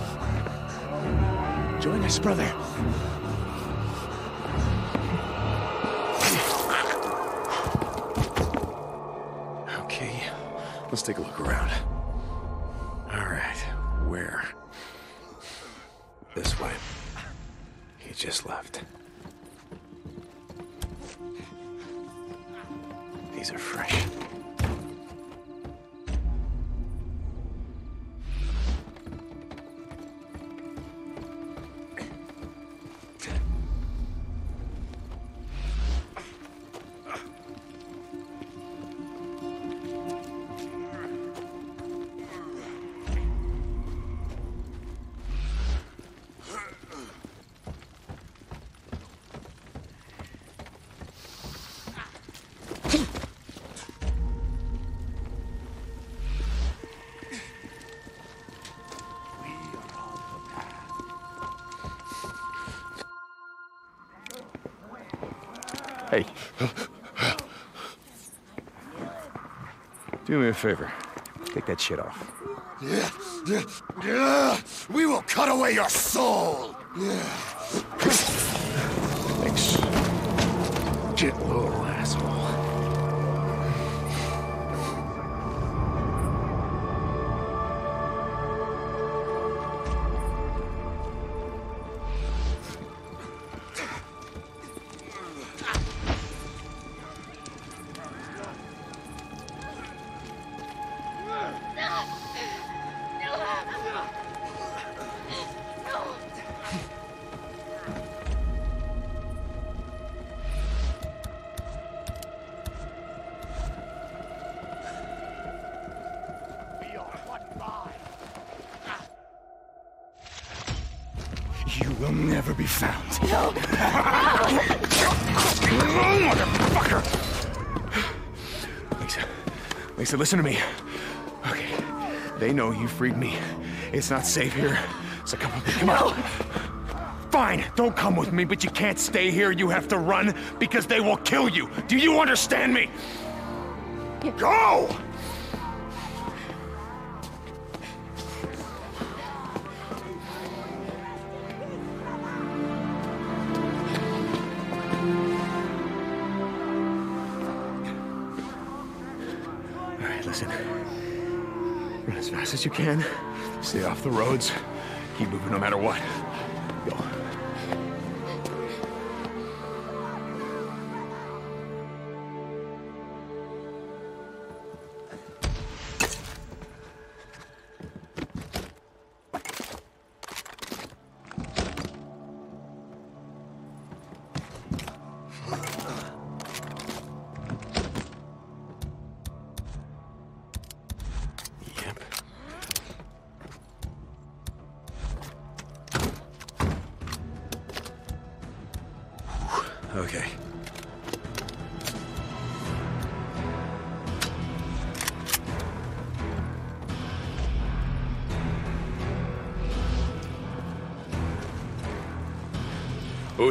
Join us, brother. Hey. Do me a favor. Take that shit off. Yeah, yeah, yeah. We will cut away your soul. Yeah. Listen to me. Okay, they know you freed me. It's not safe here, so come with me. Come on. Fine, don't come with me, but you can't stay here. You have to run because they will kill you. Do you understand me? Go! You can. Stay off the roads. Keep moving no matter what.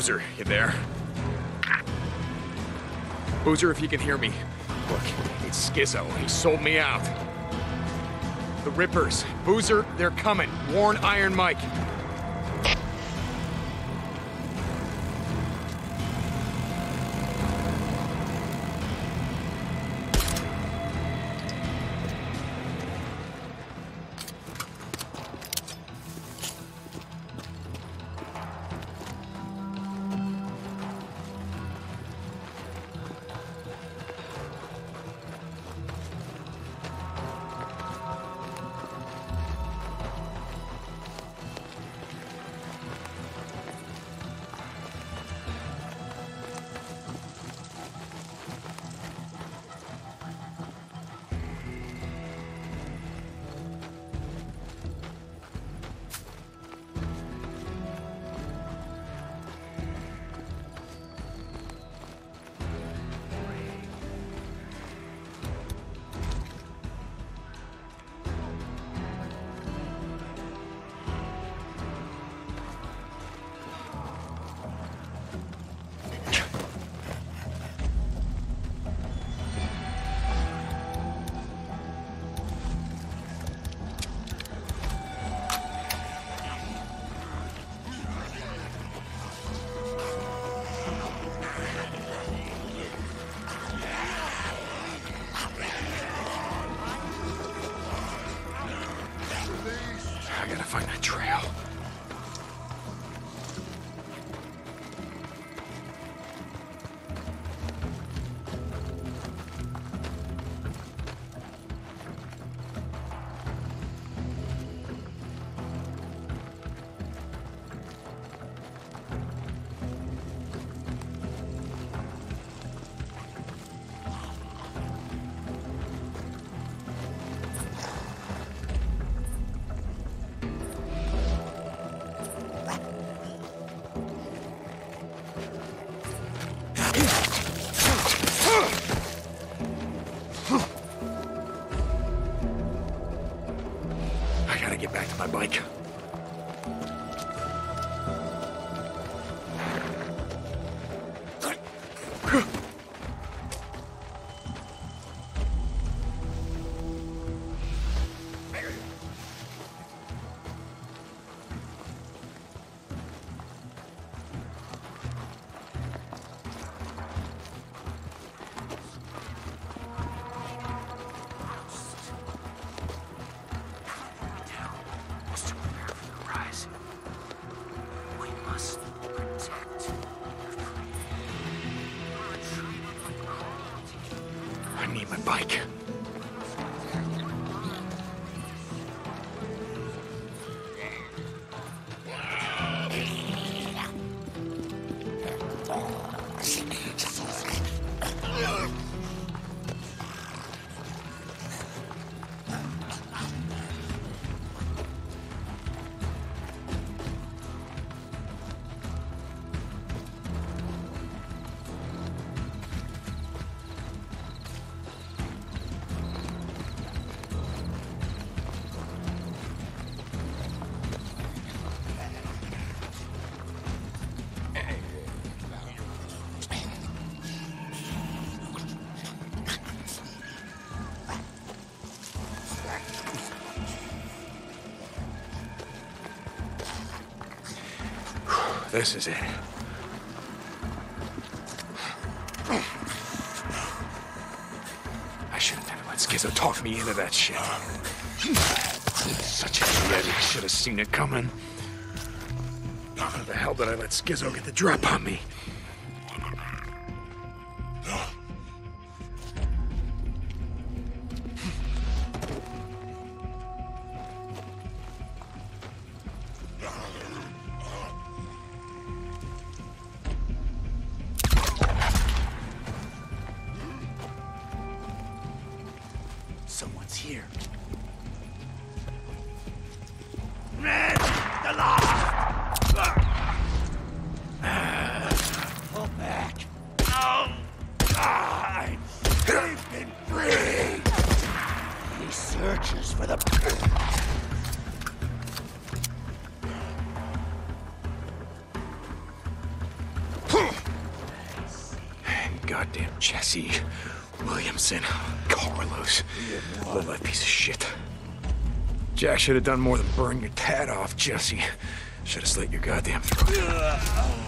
Boozer, you there? Boozer, if you can hear me. Look, it's Skizzo. He sold me out. The Rippers. Boozer, they're coming. Warn Iron Mike. This is it. I should have let Skizzo talk me into that shit. Such a idiot. Should have seen it coming. How the hell did I let Skizzo get the drop on me? Here. Jack should have done more than burn your tat off, Jesse. Should have slit your goddamn throat.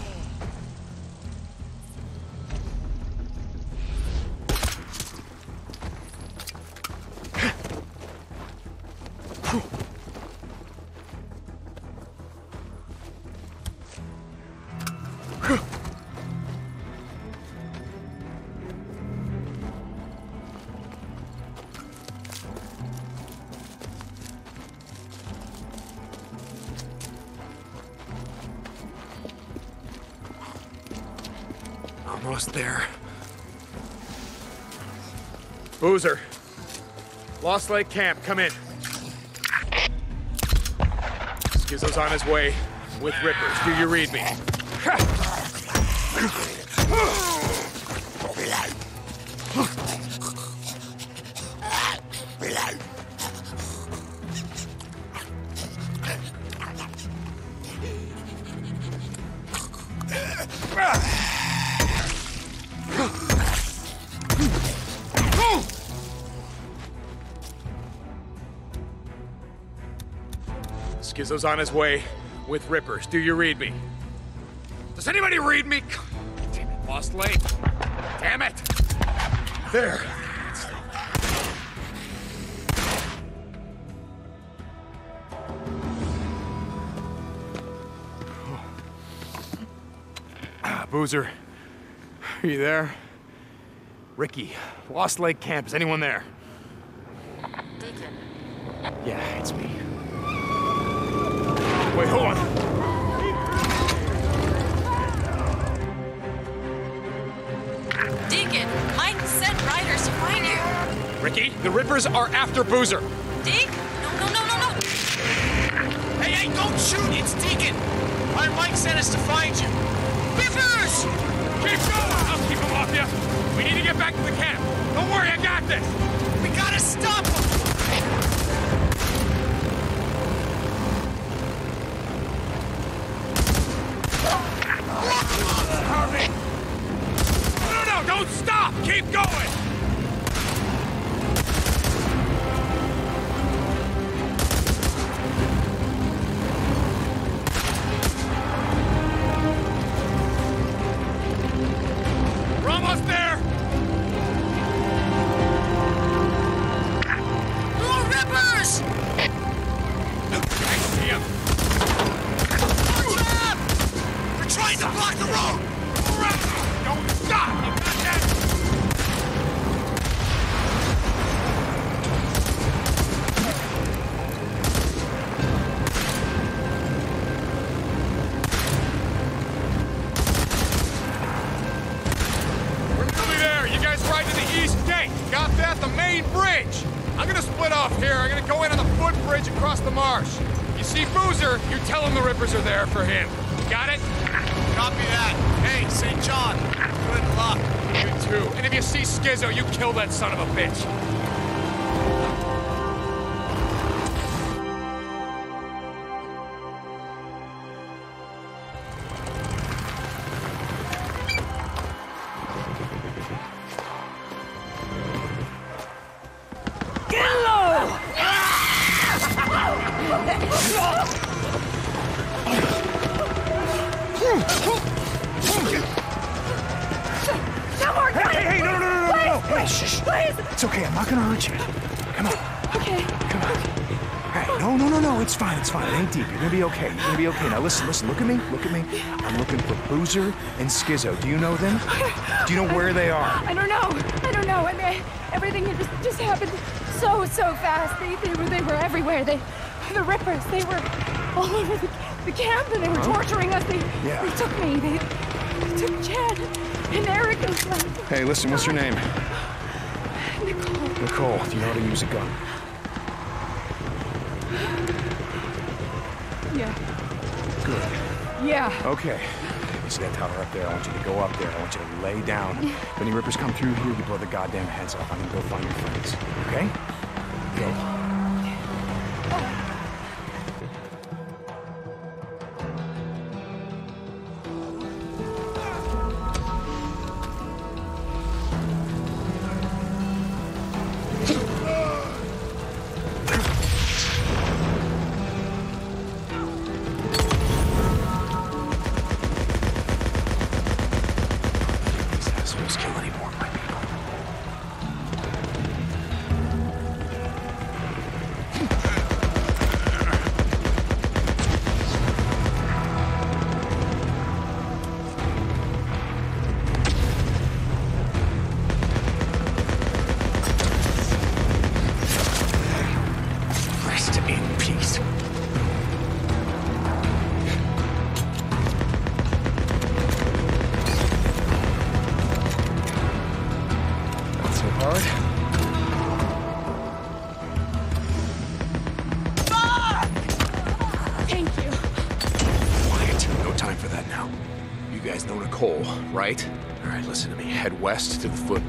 Lost Lake Camp, come in. Skizzo's on his way with Rippers. Do you read me? on his way with Rippers. Do you read me? Does anybody read me? Damn it, lost lane. Damn it! There. Ah, Boozer, are you there? Rikki, Lost Lake Camp, is anyone there? Deacon. Yeah, it's me. Wait, hold on. Deacon, Mike sent riders to find you. Rikki, the Rippers are after Boozer. Deke? No, no, no, no, no. Hey, hey, don't shoot! It's Deacon! Iron Mike sent us to find you. Rippers! Keep going! I'll keep them off you. We need to get back to the camp. Don't worry, I got this. To block the road! Listen, listen, look at me, look at me. I'm looking for Boozer and Skizzo. Do you know them? Do you know where they are? I don't know. I don't know. I mean, everything had just just happened so so fast. They they were they were everywhere. They the rippers. They were all over the, the camp and they were Huh? torturing us. They Yeah. they took me. They, they took Chad and Eric and. Hey, listen, what's your name? Nicole. Nicole, do you know how to use a gun? Yeah. Good. Yeah. Okay. You see that tower up there? I want you to go up there. I want you to lay down. If any rippers come through here, you blow the goddamn heads off. I'm gonna go find your friends. Okay? Go.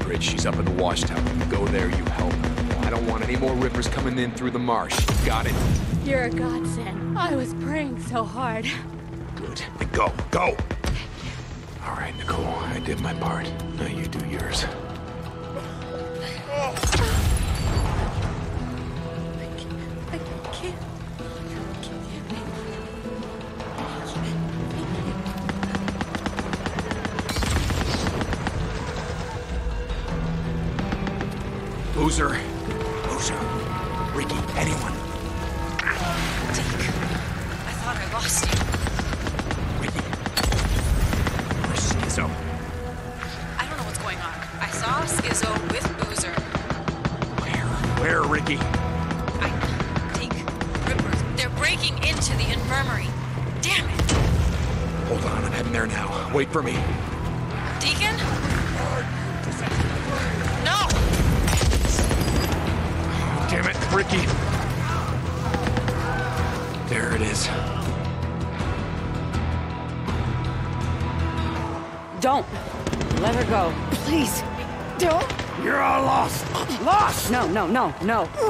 Footbridge. She's up in the watchtower. You go there, you help her. I don't want any more rippers coming in through the marsh. Got it? You're a godsend. I was praying so hard. Good. Go. Go! All right, Nicole. I did my part. Now you do yours. Boozer. Boozer. Rikki, anyone. Deke. I thought I lost you. Rikki. Where's Skizzo? I don't know what's going on. I saw Skizzo with Boozer. Where? Where, Rikki? I... Deke. Ripper. They're breaking into the infirmary. Damn it! Hold on, I'm heading there now. Wait for me. No, no, no, no. Put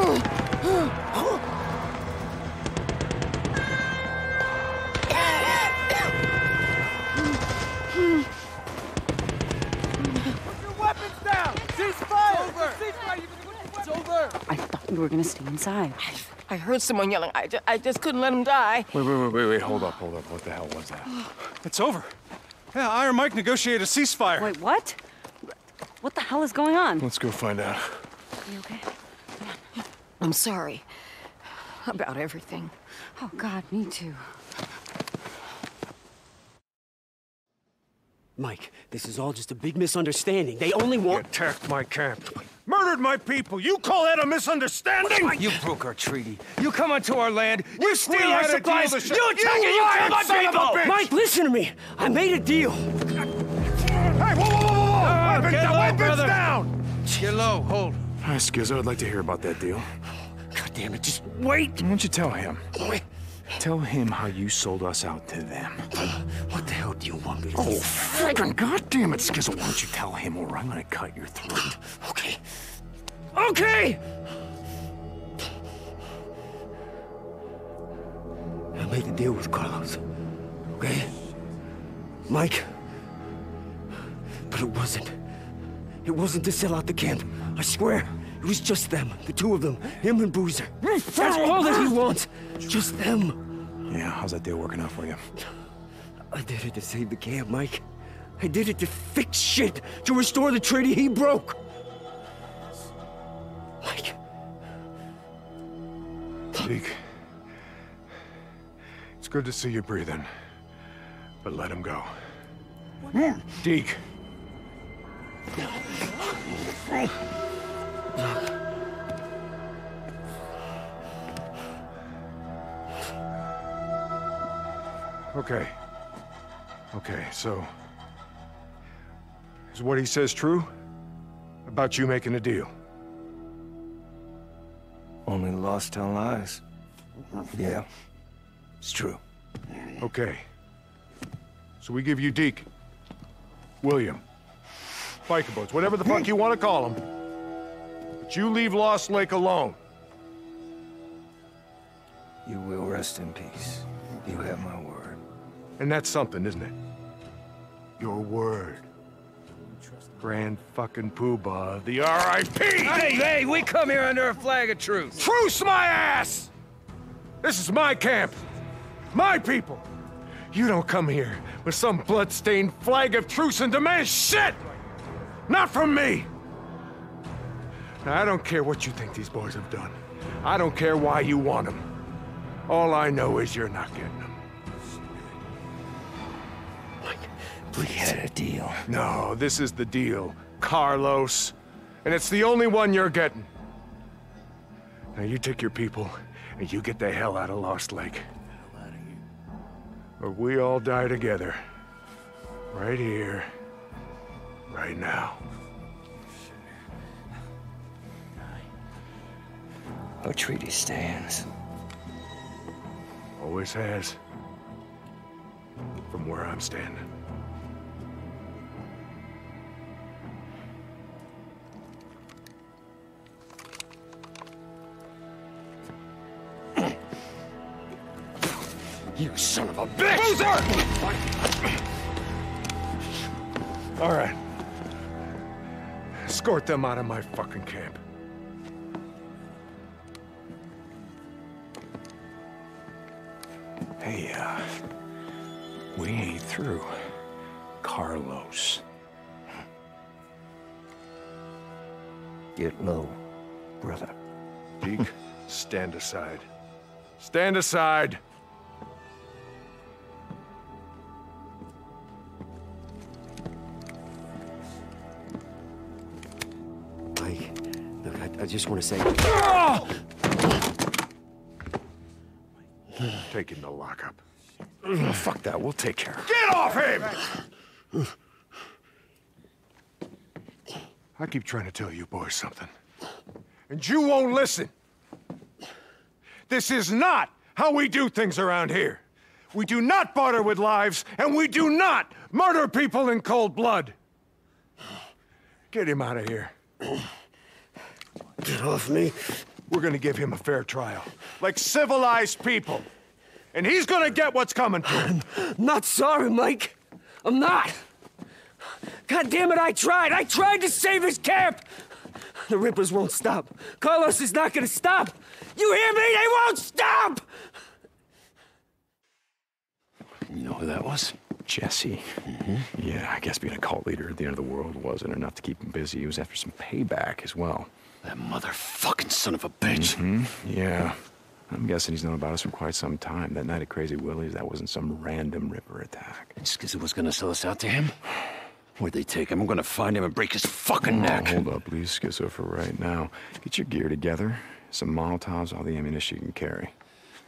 your weapons down! Ceasefire! Over! It's over! I thought you were gonna stay inside. I heard someone yelling. I just, I just couldn't let him die. Wait, wait, wait, wait, wait. Hold up, hold up. What the hell was that? [sighs] It's over. Yeah, Iron Mike negotiated a ceasefire. Wait, what? What the hell is going on? Let's go find out. You okay? I'm sorry about everything. Oh, God, me too. Mike, this is all just a big misunderstanding. They only want. attacked my camp. Murdered my people. You call that a misunderstanding? You broke our treaty. You come onto our land. You steal our had deal supplies. You attack You and you kill my son a people. Mike, listen to me. I made a deal. Hey, whoa, whoa, whoa, whoa! Oh, weapons get down! low, Weapons brother. down! Get low. Hold. Hi, Skizzo. I'd like to hear about that deal. God damn it, just wait. Why don't you tell him? Wait. Tell him how you sold us out to them. What the hell do you want me to Oh, do? friggin' goddamn it, Skizzo. Why don't you tell him or I'm gonna cut your throat. Okay. Okay! I made a deal with Carlos. Okay? Mike. But it wasn't. It wasn't to sell out the camp. I swear. It was just them. The two of them. Him and Boozer. That's all that he wants. Just them. Yeah, how's that deal working out for you? I did it to save the camp, Mike. I did it to fix shit. To restore the treaty he broke. Mike. Deke. It's good to see you breathing. But let him go. Deke. Okay. Okay, so. Is what he says true? About you making a deal? Only lost tell lies. Yeah. It's true. Okay. So we give you Deke, William, biker boats, whatever the fuck you want to call them. But you leave Lost Lake alone. You will rest in peace. You have my word. And that's something, isn't it? Your word. Grand fucking poobah of the R.I.P. Hey, hey, we come here under a flag of truce. Truce my ass! This is my camp. My people. You don't come here with some blood-stained flag of truce and demand shit! Not from me! Now, I don't care what you think these boys have done. I don't care why you want them. All I know is you're not getting them. We had a deal. No, this is the deal, Carlos. And it's the only one you're getting. Now you take your people, and you get the hell out of Lost Lake. Or we all die together. Right here. Right now. Our treaty stands. Always has. From where I'm standing. You son of a bitch! All right. Escort them out of my fucking camp. Hey, uh, we ain't through. Carlos. Get low, brother. Deke, stand aside. Stand aside! Just want to say. Take him to lockup. Fuck that. We'll take care of it. Get off him! I keep trying to tell you boys something. And you won't listen. This is not how we do things around here. We do not barter with lives, and we do not murder people in cold blood. Get him out of here. Get off me. We're gonna give him a fair trial. Like civilized people. And he's gonna get what's coming to him. [sighs] Not sorry, Mike. I'm not. God damn it, I tried. I tried to save his camp. The Rippers won't stop. Carlos is not gonna stop. You hear me? They won't stop! You know who that was? Jesse. Mm-hmm. Yeah, I guess being a cult leader at the end of the world wasn't enough to keep him busy. He was after some payback as well. That motherfucking son of a bitch. hmm Yeah. I'm guessing he's known about us for quite some time. That night at Crazy Willie's, that wasn't some random Ripper attack. Skizzy was gonna sell us out to him? Where'd they take him? I'm gonna find him and break his fucking Oh, neck. hold up, leave Skizzo for right now. Get your gear together. Some Molotovs, all the ammunition you can carry.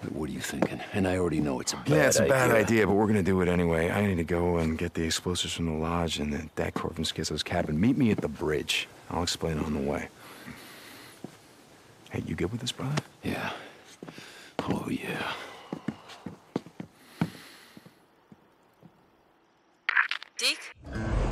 What are you thinking? And I already know it's a bad idea. yeah, it's a bad idea. idea, but we're gonna do it anyway. I need to go and get the explosives from the lodge and the det cord from Skizzo's cabin. Meet me at the bridge. I'll explain on the way. Hey, you good with this, brother? Yeah. Oh, yeah. Deke?